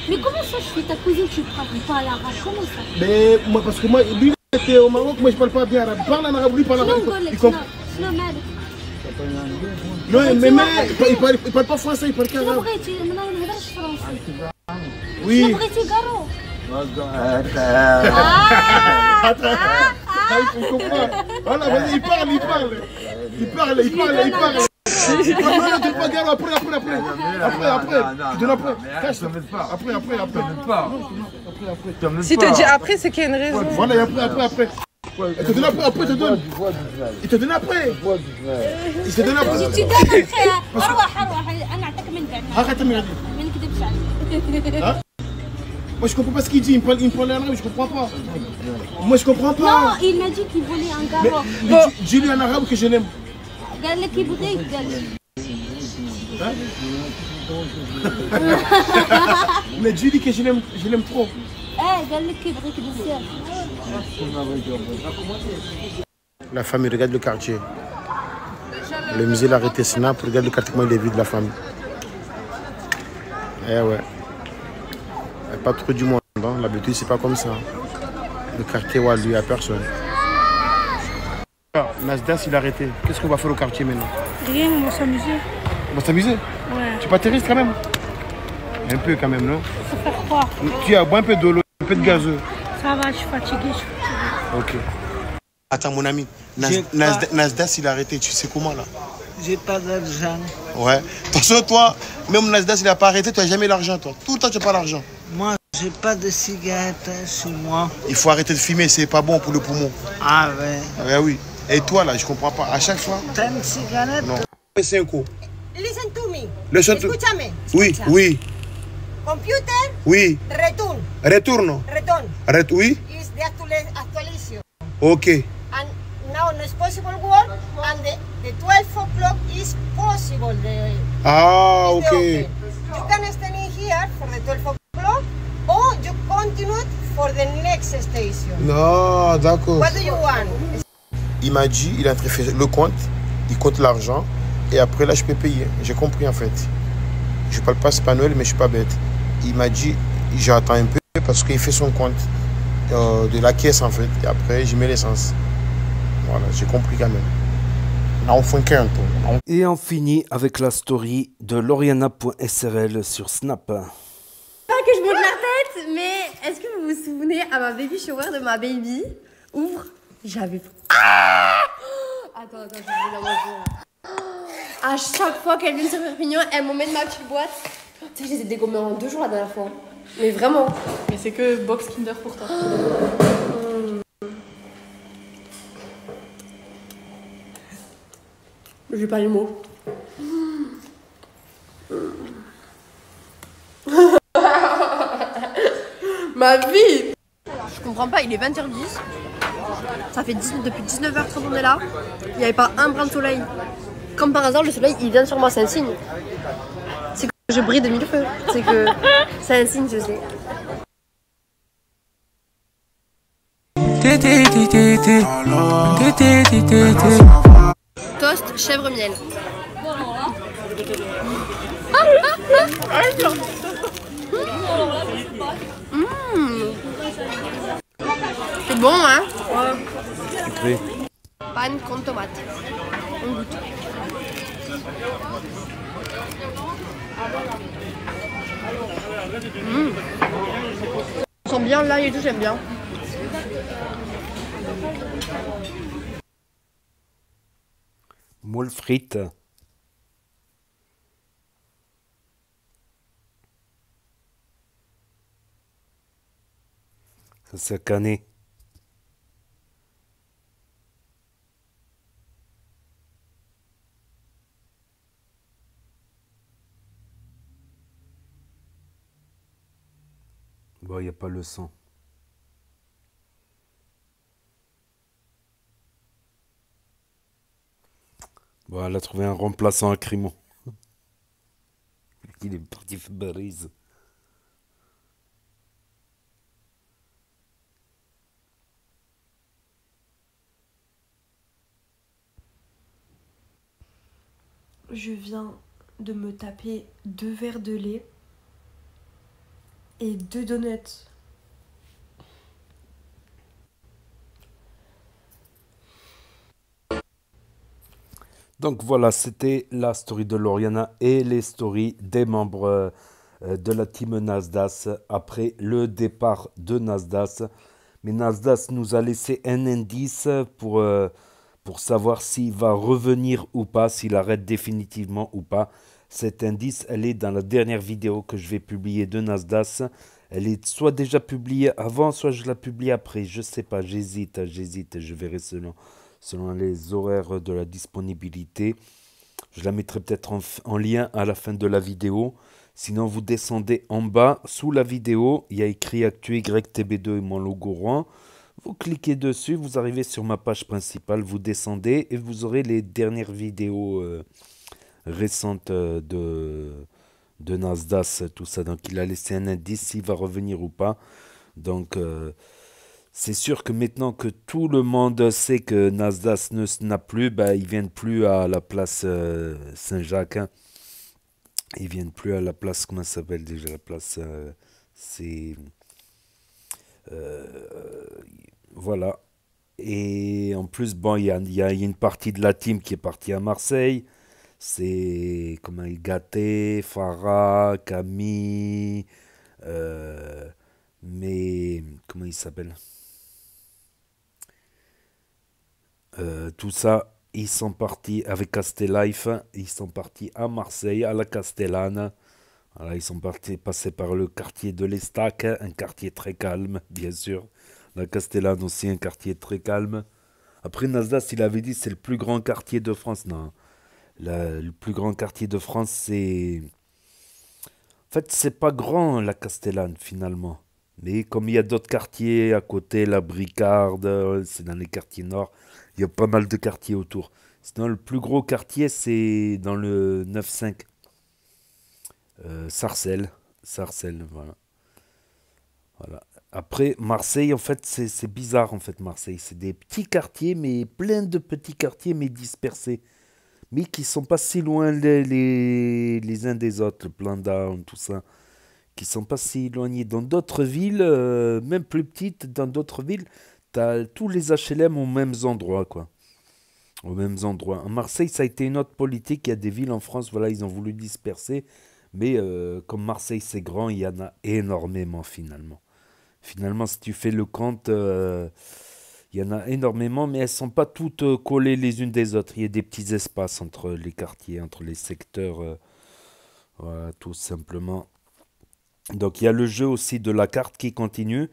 Speaker 18: Mais comment ça, je suis ta cousine, tu parles pas à l'arabe Comment ça
Speaker 20: Mais moi, parce que moi, lui, il était au Maroc, moi, je parle pas bien arabe. Parle en arabe, lui, parle en arabe. Non, mais, mais, il parle pas français, il parle qu'arabe.
Speaker 18: بغيتي انا ما نهضرش فرونسي
Speaker 20: Oui.
Speaker 18: شنو بغيتي كارو
Speaker 20: Ah, il faut comprendre. Voilà, vas-y, il parle, il parle. Il parle, il parle, il parle. Il parle, non, non, donne pas Garo, après, après, après. Après, après. Tu donnes après. Cache, Après, après, après. Après, après.
Speaker 33: Si te dit après, c'est qu'il y a une raison.
Speaker 20: Voilà, et après, après, après. Il te donne après, après, il te donne. Il te donne après. Il te donne après.
Speaker 18: جيتي دابا اخي اروح اروح انا نعطيك من بعد
Speaker 20: Arrête, mais regarde.
Speaker 18: ما نكذبش عليك
Speaker 20: Hein Moi, je comprends pas ce qu'il dit. Il me parle, il arabe, je comprends pas. Moi, je comprends pas.
Speaker 18: Non, il m'a dit qu'il voulait un gars.
Speaker 20: Mais, dis-lui en arabe que je l'aime.
Speaker 18: Galé qui voudrait,
Speaker 20: Hein? Mais dis-lui que je l'aime, je l'aime trop.
Speaker 18: Eh, galé qui
Speaker 20: la famille, regarde le quartier. Le musée l'a arrêté Snap, regarde le quartier comment il est de la famille. Eh ouais. A pas trop du monde. Hein. L'habitude, c'est pas comme ça. Le quartier, ouais, lui, il n'y a personne. Ah, Nasdaq, il a arrêté. Qu'est-ce qu'on va faire au quartier maintenant?
Speaker 18: Rien, on va s'amuser.
Speaker 20: On va s'amuser?
Speaker 18: Ouais.
Speaker 20: Tu es pas terroriste quand même? Un peu quand même, non?
Speaker 18: Ça fait froid.
Speaker 20: Tu as bois un peu d'eau, un peu de gazeux.
Speaker 18: Ça va, je suis fatiguée. je suis fatiguée.
Speaker 20: Ok. Attends, mon ami. Nasdaq, Nasdaq, il a arrêté. Tu sais comment là?
Speaker 34: J'ai pas d'argent.
Speaker 20: Ouais. Attention, toi, même Nasdaq, il n'a pas arrêté, tu n'as jamais l'argent, toi. Tout le temps, tu n'as pas l'argent.
Speaker 34: Moi, j'ai pas de cigarette hein, sur moi.
Speaker 20: Il faut arrêter de fumer, c'est pas bon pour le poumon.
Speaker 34: Ah ouais.
Speaker 20: Ouais, oui. Et toi, là, je comprends pas. À chaque fois?
Speaker 34: T'as une cigarette?
Speaker 20: Non. C'est un coup.
Speaker 27: Listen to me.
Speaker 20: Listen to-
Speaker 27: Escúchame.
Speaker 20: Oui, oui,
Speaker 27: Computer,
Speaker 20: oui.
Speaker 27: return.
Speaker 20: Retourne.
Speaker 27: Return
Speaker 20: Ret oui.
Speaker 27: is the actual- actualization.
Speaker 20: Ok.
Speaker 27: And now no is possible work and the, the 12 o'clock is possible. The,
Speaker 20: Ah,
Speaker 27: is the
Speaker 20: ok.
Speaker 27: open. You can stand in here for the 12 o'clock or you for the next station.
Speaker 20: Non, d'accord.
Speaker 27: What do you want?
Speaker 20: Il m'a dit, il a fait le compte, il compte l'argent, et après là, je peux payer. J'ai compris en fait. Je parle pas espagnol, mais je suis pas bête. Il m'a dit, j'attends un peu parce qu'il fait son compte euh, de la caisse en fait. Et après, je mets l'essence. Voilà, j'ai compris quand même.
Speaker 2: Et on finit avec la story de Loriana.srl sur Snap.
Speaker 35: Pas que je monte la tête, mais est-ce que vous vous souvenez à ma baby shower de ma baby? Ouvre, j'avais. Ah attends, attends, je vais la manger. À chaque fois qu'elle vient sur Perpignan, elle m'emmène ma petite boîte. Tu sais, je les ai dégommés en deux jours la dernière fois. Mais vraiment.
Speaker 5: Mais c'est que box Kinder pour toi.
Speaker 35: J'ai pas les mots. Ma vie Je comprends pas, il est 20h10. Ça fait 10 depuis 19h30 on est là. Il n'y avait pas un brin de soleil. Comme par hasard, le soleil il vient sur moi, c'est un signe. C'est que je brille de mille feux. C'est que c'est un signe, je sais. Toast chèvre miel. Mmh. C'est bon, hein
Speaker 2: Sucré.
Speaker 35: Panne con tomate. On goûte. Mmh. On sent bien l'ail et tout, j'aime bien.
Speaker 2: Moule frite. Ça c'est cané. Bon, il n'y a pas le sang. Bon, elle a trouvé un remplaçant à Crimo. Il est parti faire.
Speaker 35: Je viens de me taper deux verres de lait et deux donuts.
Speaker 2: Donc voilà, c'était la story de Loriana et les stories des membres euh, de la team Nasdaq après le départ de Nasdaq. Mais Nasdaq nous a laissé un indice euh, pour savoir s'il va revenir ou pas, s'il arrête définitivement ou pas. Cet indice, elle est dans la dernière vidéo que je vais publier de Nasdaq. Elle est soit déjà publiée avant, soit je la publie après. Je sais pas, j'hésite, j'hésite, je verrai selon les horaires de la disponibilité. Je la mettrai peut-être en, en, lien à la fin de la vidéo. Sinon, vous descendez en bas, sous la vidéo, il y a écrit Actu YTB2 et mon logo rond. Vous cliquez dessus, vous arrivez sur ma page principale, vous descendez et vous aurez les dernières vidéos euh, récentes euh, de, de Nasdaq, tout ça. Donc, il a laissé un indice s'il va revenir ou pas. Donc, euh, c'est sûr que maintenant que tout le monde sait que Nasdaq ne snap plus, bah, ils ne viennent plus à la place euh, Saint-Jacques. Hein. Ils viennent plus à la place, comment ça s'appelle déjà la place C'est. Voilà. Et en plus, bon, il y a, y a, une partie de la team qui est partie à Marseille. C'est. Comment il Gâté, Farah, Camille. mais. Comment il s'appelle? Euh, tout ça, ils sont partis avec Castellife, ils sont partis à Marseille, à la Castellane. Ils sont partis, passés par le quartier de l'Estac, un quartier très calme, bien sûr. La Castellane aussi, un quartier très calme. Après, Nasdaq, il avait dit c'est le plus grand quartier de France. Non, le plus grand quartier de France, c'est... En fait, c'est pas grand, la Castellane, finalement. Mais comme il y a d'autres quartiers à côté, la Bricarde, c'est dans les quartiers nord, il y a pas mal de quartiers autour. Sinon, le plus gros quartier, c'est dans le 9-5. Euh, Sarcelles. Sarcelles, voilà. Voilà. Après, Marseille, en fait, c'est bizarre, en fait, Marseille. C'est des petits quartiers, mais plein de petits quartiers, mais dispersés. Mais qui sont pas si loin les, les, uns des autres, le plan down, tout ça. Qui sont pas si éloignés. Dans d'autres villes, euh, même plus petites, dans d'autres villes, as tous les HLM aux mêmes endroits, quoi. Aux mêmes endroits. À Marseille, ça a été une autre politique. Il y a des villes en France, voilà, ils ont voulu disperser. Mais euh, comme Marseille, c'est grand, il y en a énormément, finalement. Finalement, si tu fais le compte, euh, il y en a énormément, mais elles sont pas toutes euh, collées les unes des autres. Il y a des petits espaces entre les quartiers, entre les secteurs, euh, voilà, tout simplement. Donc il y a le jeu aussi de la carte qui continue.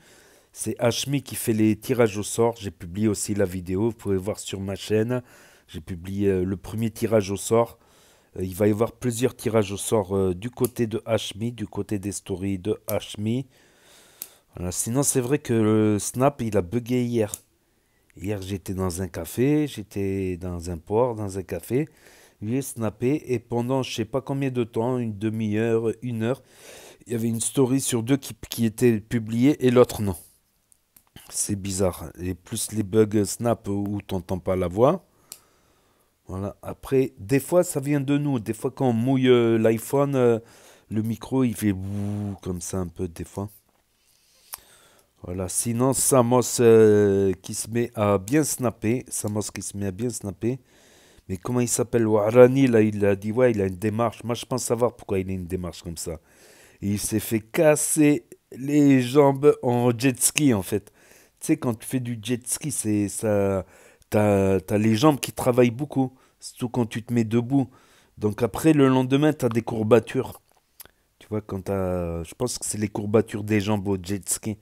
Speaker 2: C'est Hashmi qui fait les tirages au sort. J'ai publié aussi la vidéo, vous pouvez voir sur ma chaîne. J'ai publié euh, le premier tirage au sort. Il va y avoir plusieurs tirages au sort du côté de Hashmi, du côté des stories de Hashmi. Voilà. Sinon, c'est vrai que le Snap, il a bugué hier. Hier, j'étais dans un café, j'étais dans un port, dans un café. J'ai snappé et pendant je sais pas combien de temps, une demi-heure, une heure, il y avait une story sur deux qui, qui était publiée et l'autre non. C'est bizarre. Et plus les bugs Snap où tu n'entends pas la voix. Voilà. Après, des fois, ça vient de nous. Des fois, quand on mouille euh, l'iPhone, euh, le micro, il fait comme ça un peu, des fois. Voilà. Sinon, Samos euh, qui se met à bien snapper. Samos qui se met à bien snapper. Mais comment il s'appelle? Warani, là, il a dit, ouais, il a une démarche. Moi, je pense savoir pourquoi il a une démarche comme ça. Il s'est fait casser les jambes en jet ski, en fait. Tu sais, quand tu fais du jet ski, c'est ça. T'as as les jambes qui travaillent beaucoup, surtout quand tu te mets debout. Donc après, le lendemain, tu as des courbatures. Tu vois, quand t'as... Je pense que c'est les courbatures des jambes au jet ski.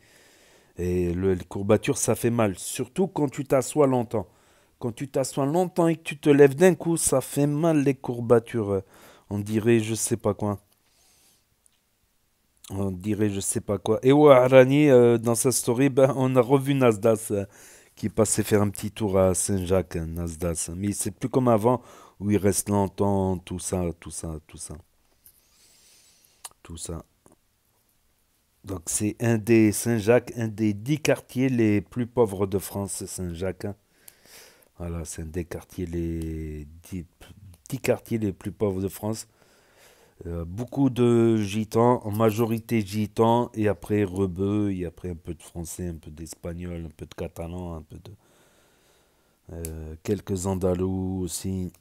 Speaker 2: Et le- les courbatures, ça fait mal. Surtout quand tu t'assois longtemps. Quand tu t'assois longtemps et que tu te lèves d'un coup, ça fait mal les courbatures. On dirait, je sais pas quoi. On dirait, je sais pas quoi. Et Ouahrani, euh, dans sa story, ben, on a revu Nasdas euh, qui passait faire un petit tour à Saint-Jacques, euh, Nasdas. Mais c'est plus comme avant où il reste longtemps, tout ça, tout ça, tout ça. Tout ça. Donc c'est un des Saint-Jacques, un des dix quartiers les plus pauvres de France, Saint-Jacques. hein. Voilà, c'est un des quartiers les dix, dix quartiers les plus pauvres de France. Euh, beaucoup de gitans, en majorité gitans, et après rebeux, et après un peu de français, un peu d'espagnol, un peu de catalan, un peu de. euh, quelques andalous aussi.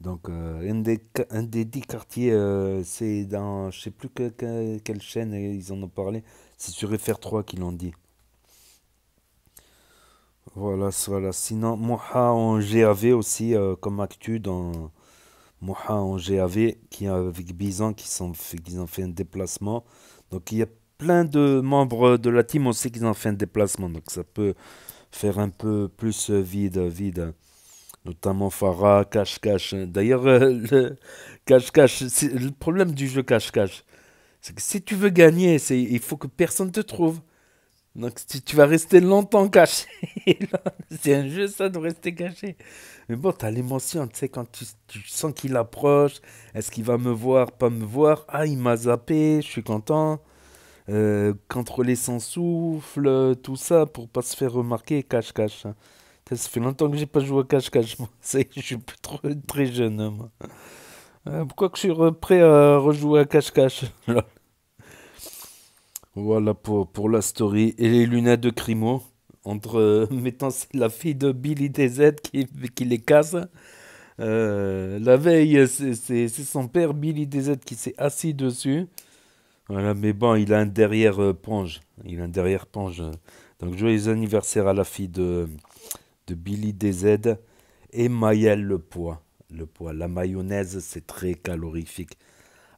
Speaker 2: Donc, euh, un, des, un des dix quartiers, euh, c'est dans. Je sais plus que- que- quelle chaîne euh, ils en ont parlé. C'est sur FR3 qu'ils l'ont dit. Voilà, voilà. Sinon, Moha en GAV aussi, comme actu. Moha en GAV, qui avec Bizan, qui, sont qui ont fait un déplacement. Donc il y a plein de membres de la team aussi qui ont fait un déplacement. Donc ça peut faire un peu plus vide, vide. Notamment Farah, Cash. D'ailleurs, euh, le c'est- le problème du jeu Cash, c'est que si tu veux gagner, il faut que personne te trouve. Donc si tu vas rester longtemps caché, c'est un jeu ça de rester caché. Mais bon, t'as l'émotion, tu sais, quand tu, tu sens qu'il approche, est-ce qu'il va me voir, pas me voir? Ah, il m'a zappé, je suis content. Euh, contrôler son souffle, tout ça, pour pas se faire remarquer, cache-cache. Ça fait longtemps que j'ai pas joué à cache-cache. Ça y je suis plus très jeune, hein, moi. Euh, pourquoi que je suis prêt à rejouer à cache-cache là? Voilà pour, pour la story. Et les lunettes de Crimo. Entre euh, mettant la fille de Billy DZ qui, qui les casse. Euh, la veille, c'est son père Billy DZ qui s'est assis dessus. Voilà, mais bon, il a un derrière euh, ponge. Il a un derrière ponge. Donc, joyeux anniversaire à la fille de, de Billy DZ et Maëlle Le Poids. La mayonnaise, c'est très calorifique.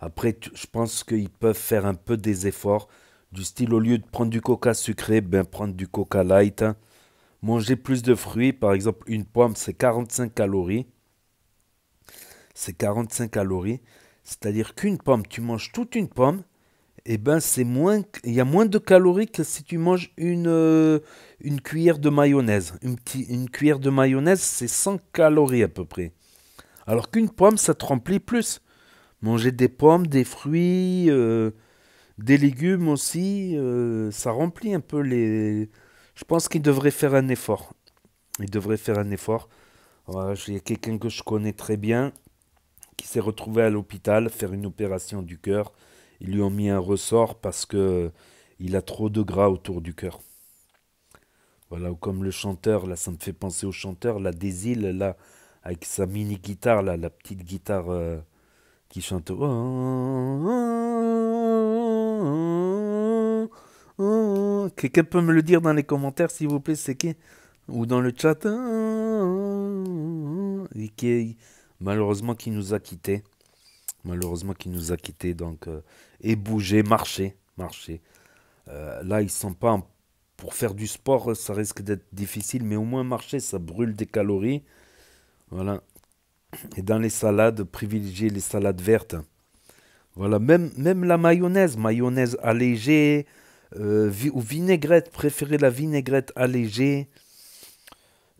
Speaker 2: Après, je pense qu'ils peuvent faire un peu des efforts. Du style, au lieu de prendre du coca sucré, ben prendre du coca light. Manger plus de fruits. Par exemple, une pomme, c'est 45 calories. C'est 45 calories. C'est-à-dire qu'une pomme, tu manges toute une pomme, et ben c'est moins, il y a moins de calories que si tu manges une, euh, une cuillère de mayonnaise. Une, cuillère de mayonnaise, c'est 100 calories à peu près. Alors qu'une pomme, ça te remplit plus. Manger des pommes, des fruits, euh, des légumes aussi, euh, ça remplit un peu les... Je pense qu'il devrait faire un effort. Il devrait faire un effort. Il y a quelqu'un que je connais très bien qui s'est retrouvé à l'hôpital faire une opération du cœur. Ils lui ont mis un ressort parce que il a trop de gras autour du cœur. Voilà, ou comme le chanteur, là, ça me fait penser au chanteur, là, des là, avec sa mini guitare, là, la petite guitare euh, qui chante. Quelqu'un peut me le dire dans les commentaires, s'il vous plaît, c'est qui Ou dans le chat qui malheureusement qui nous a quittés. Malheureusement qui nous a quittés. Donc, euh, et bouger, marcher, marcher. Euh, là, ils sont pas pour faire du sport, ça risque d'être difficile, mais au moins marcher, ça brûle des calories. Voilà. Et dans les salades, privilégier les salades vertes. Voilà, même, même la mayonnaise, mayonnaise allégée, euh, ou vinaigrette, préférez la vinaigrette allégée.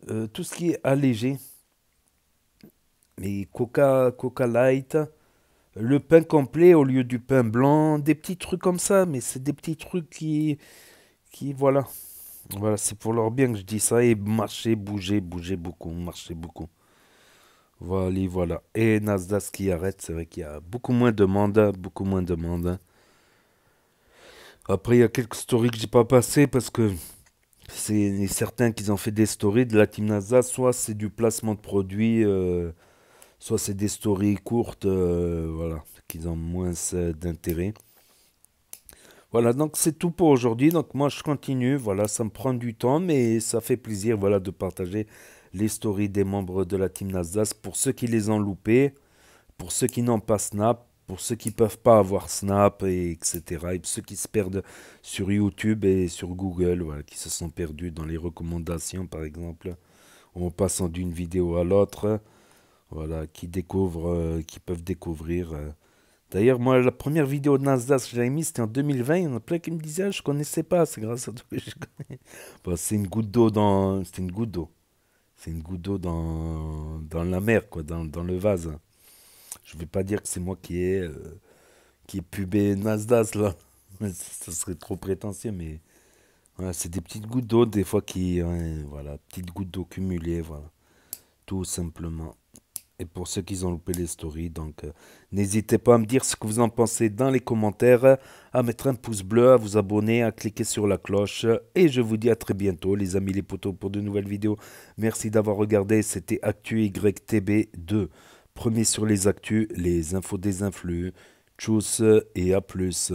Speaker 2: Euh, tout ce qui est allégé. Mais Coca, Coca Light, le pain complet au lieu du pain blanc, des petits trucs comme ça, mais c'est des petits trucs qui, qui voilà. Voilà, c'est pour leur bien que je dis ça. Et marcher, bouger, bouger beaucoup, marcher beaucoup. Voilà, voilà. Et Nasdaq qui arrête, c'est vrai qu'il y a beaucoup moins de monde, beaucoup moins de monde. Après, il y a quelques stories que j'ai pas passées parce que c'est certain qu'ils ont fait des stories de la team Nasdaq. Soit c'est du placement de produits, euh, soit c'est des stories courtes, euh, voilà, qu'ils ont moins euh, d'intérêt. Voilà, donc c'est tout pour aujourd'hui. Donc moi je continue, voilà, ça me prend du temps, mais ça fait plaisir, voilà, de partager les stories des membres de la team Nasdaq pour ceux qui les ont loupés, pour ceux qui n'ont pas Snap, pour ceux qui peuvent pas avoir Snap, et etc. Et ceux qui se perdent sur YouTube et sur Google, voilà, qui se sont perdus dans les recommandations par exemple, en passant d'une vidéo à l'autre, voilà, qui découvrent, euh, qui peuvent découvrir. euh. D'ailleurs, moi, la première vidéo de Nasdaq que j'avais mise, c'était en 2020. Il y en a plein qui me disaient, ah, je connaissais pas, c'est grâce à toi que je connais. Bon, c'est une goutte d'eau dans. Une goutte d'eau. C'est une goutte d'eau dans, dans la mer, quoi, dans, dans le vase. Je ne vais pas dire que c'est moi qui ai, euh, qui pubé Nasdaq, là. Ça serait trop prétentieux, mais voilà, c'est des petites gouttes d'eau, des fois qui. voilà, petites gouttes d'eau cumulées, voilà. Tout simplement. Et pour ceux qui ont loupé les stories, donc euh, n'hésitez pas à me dire ce que vous en pensez dans les commentaires, à mettre un pouce bleu, à vous abonner, à cliquer sur la cloche. Et je vous dis à très bientôt, les amis les potos, pour de nouvelles vidéos. Merci d'avoir regardé, c'était Actu YTB2. Premier sur les actus, les infos des influx. Tchuss et à plus.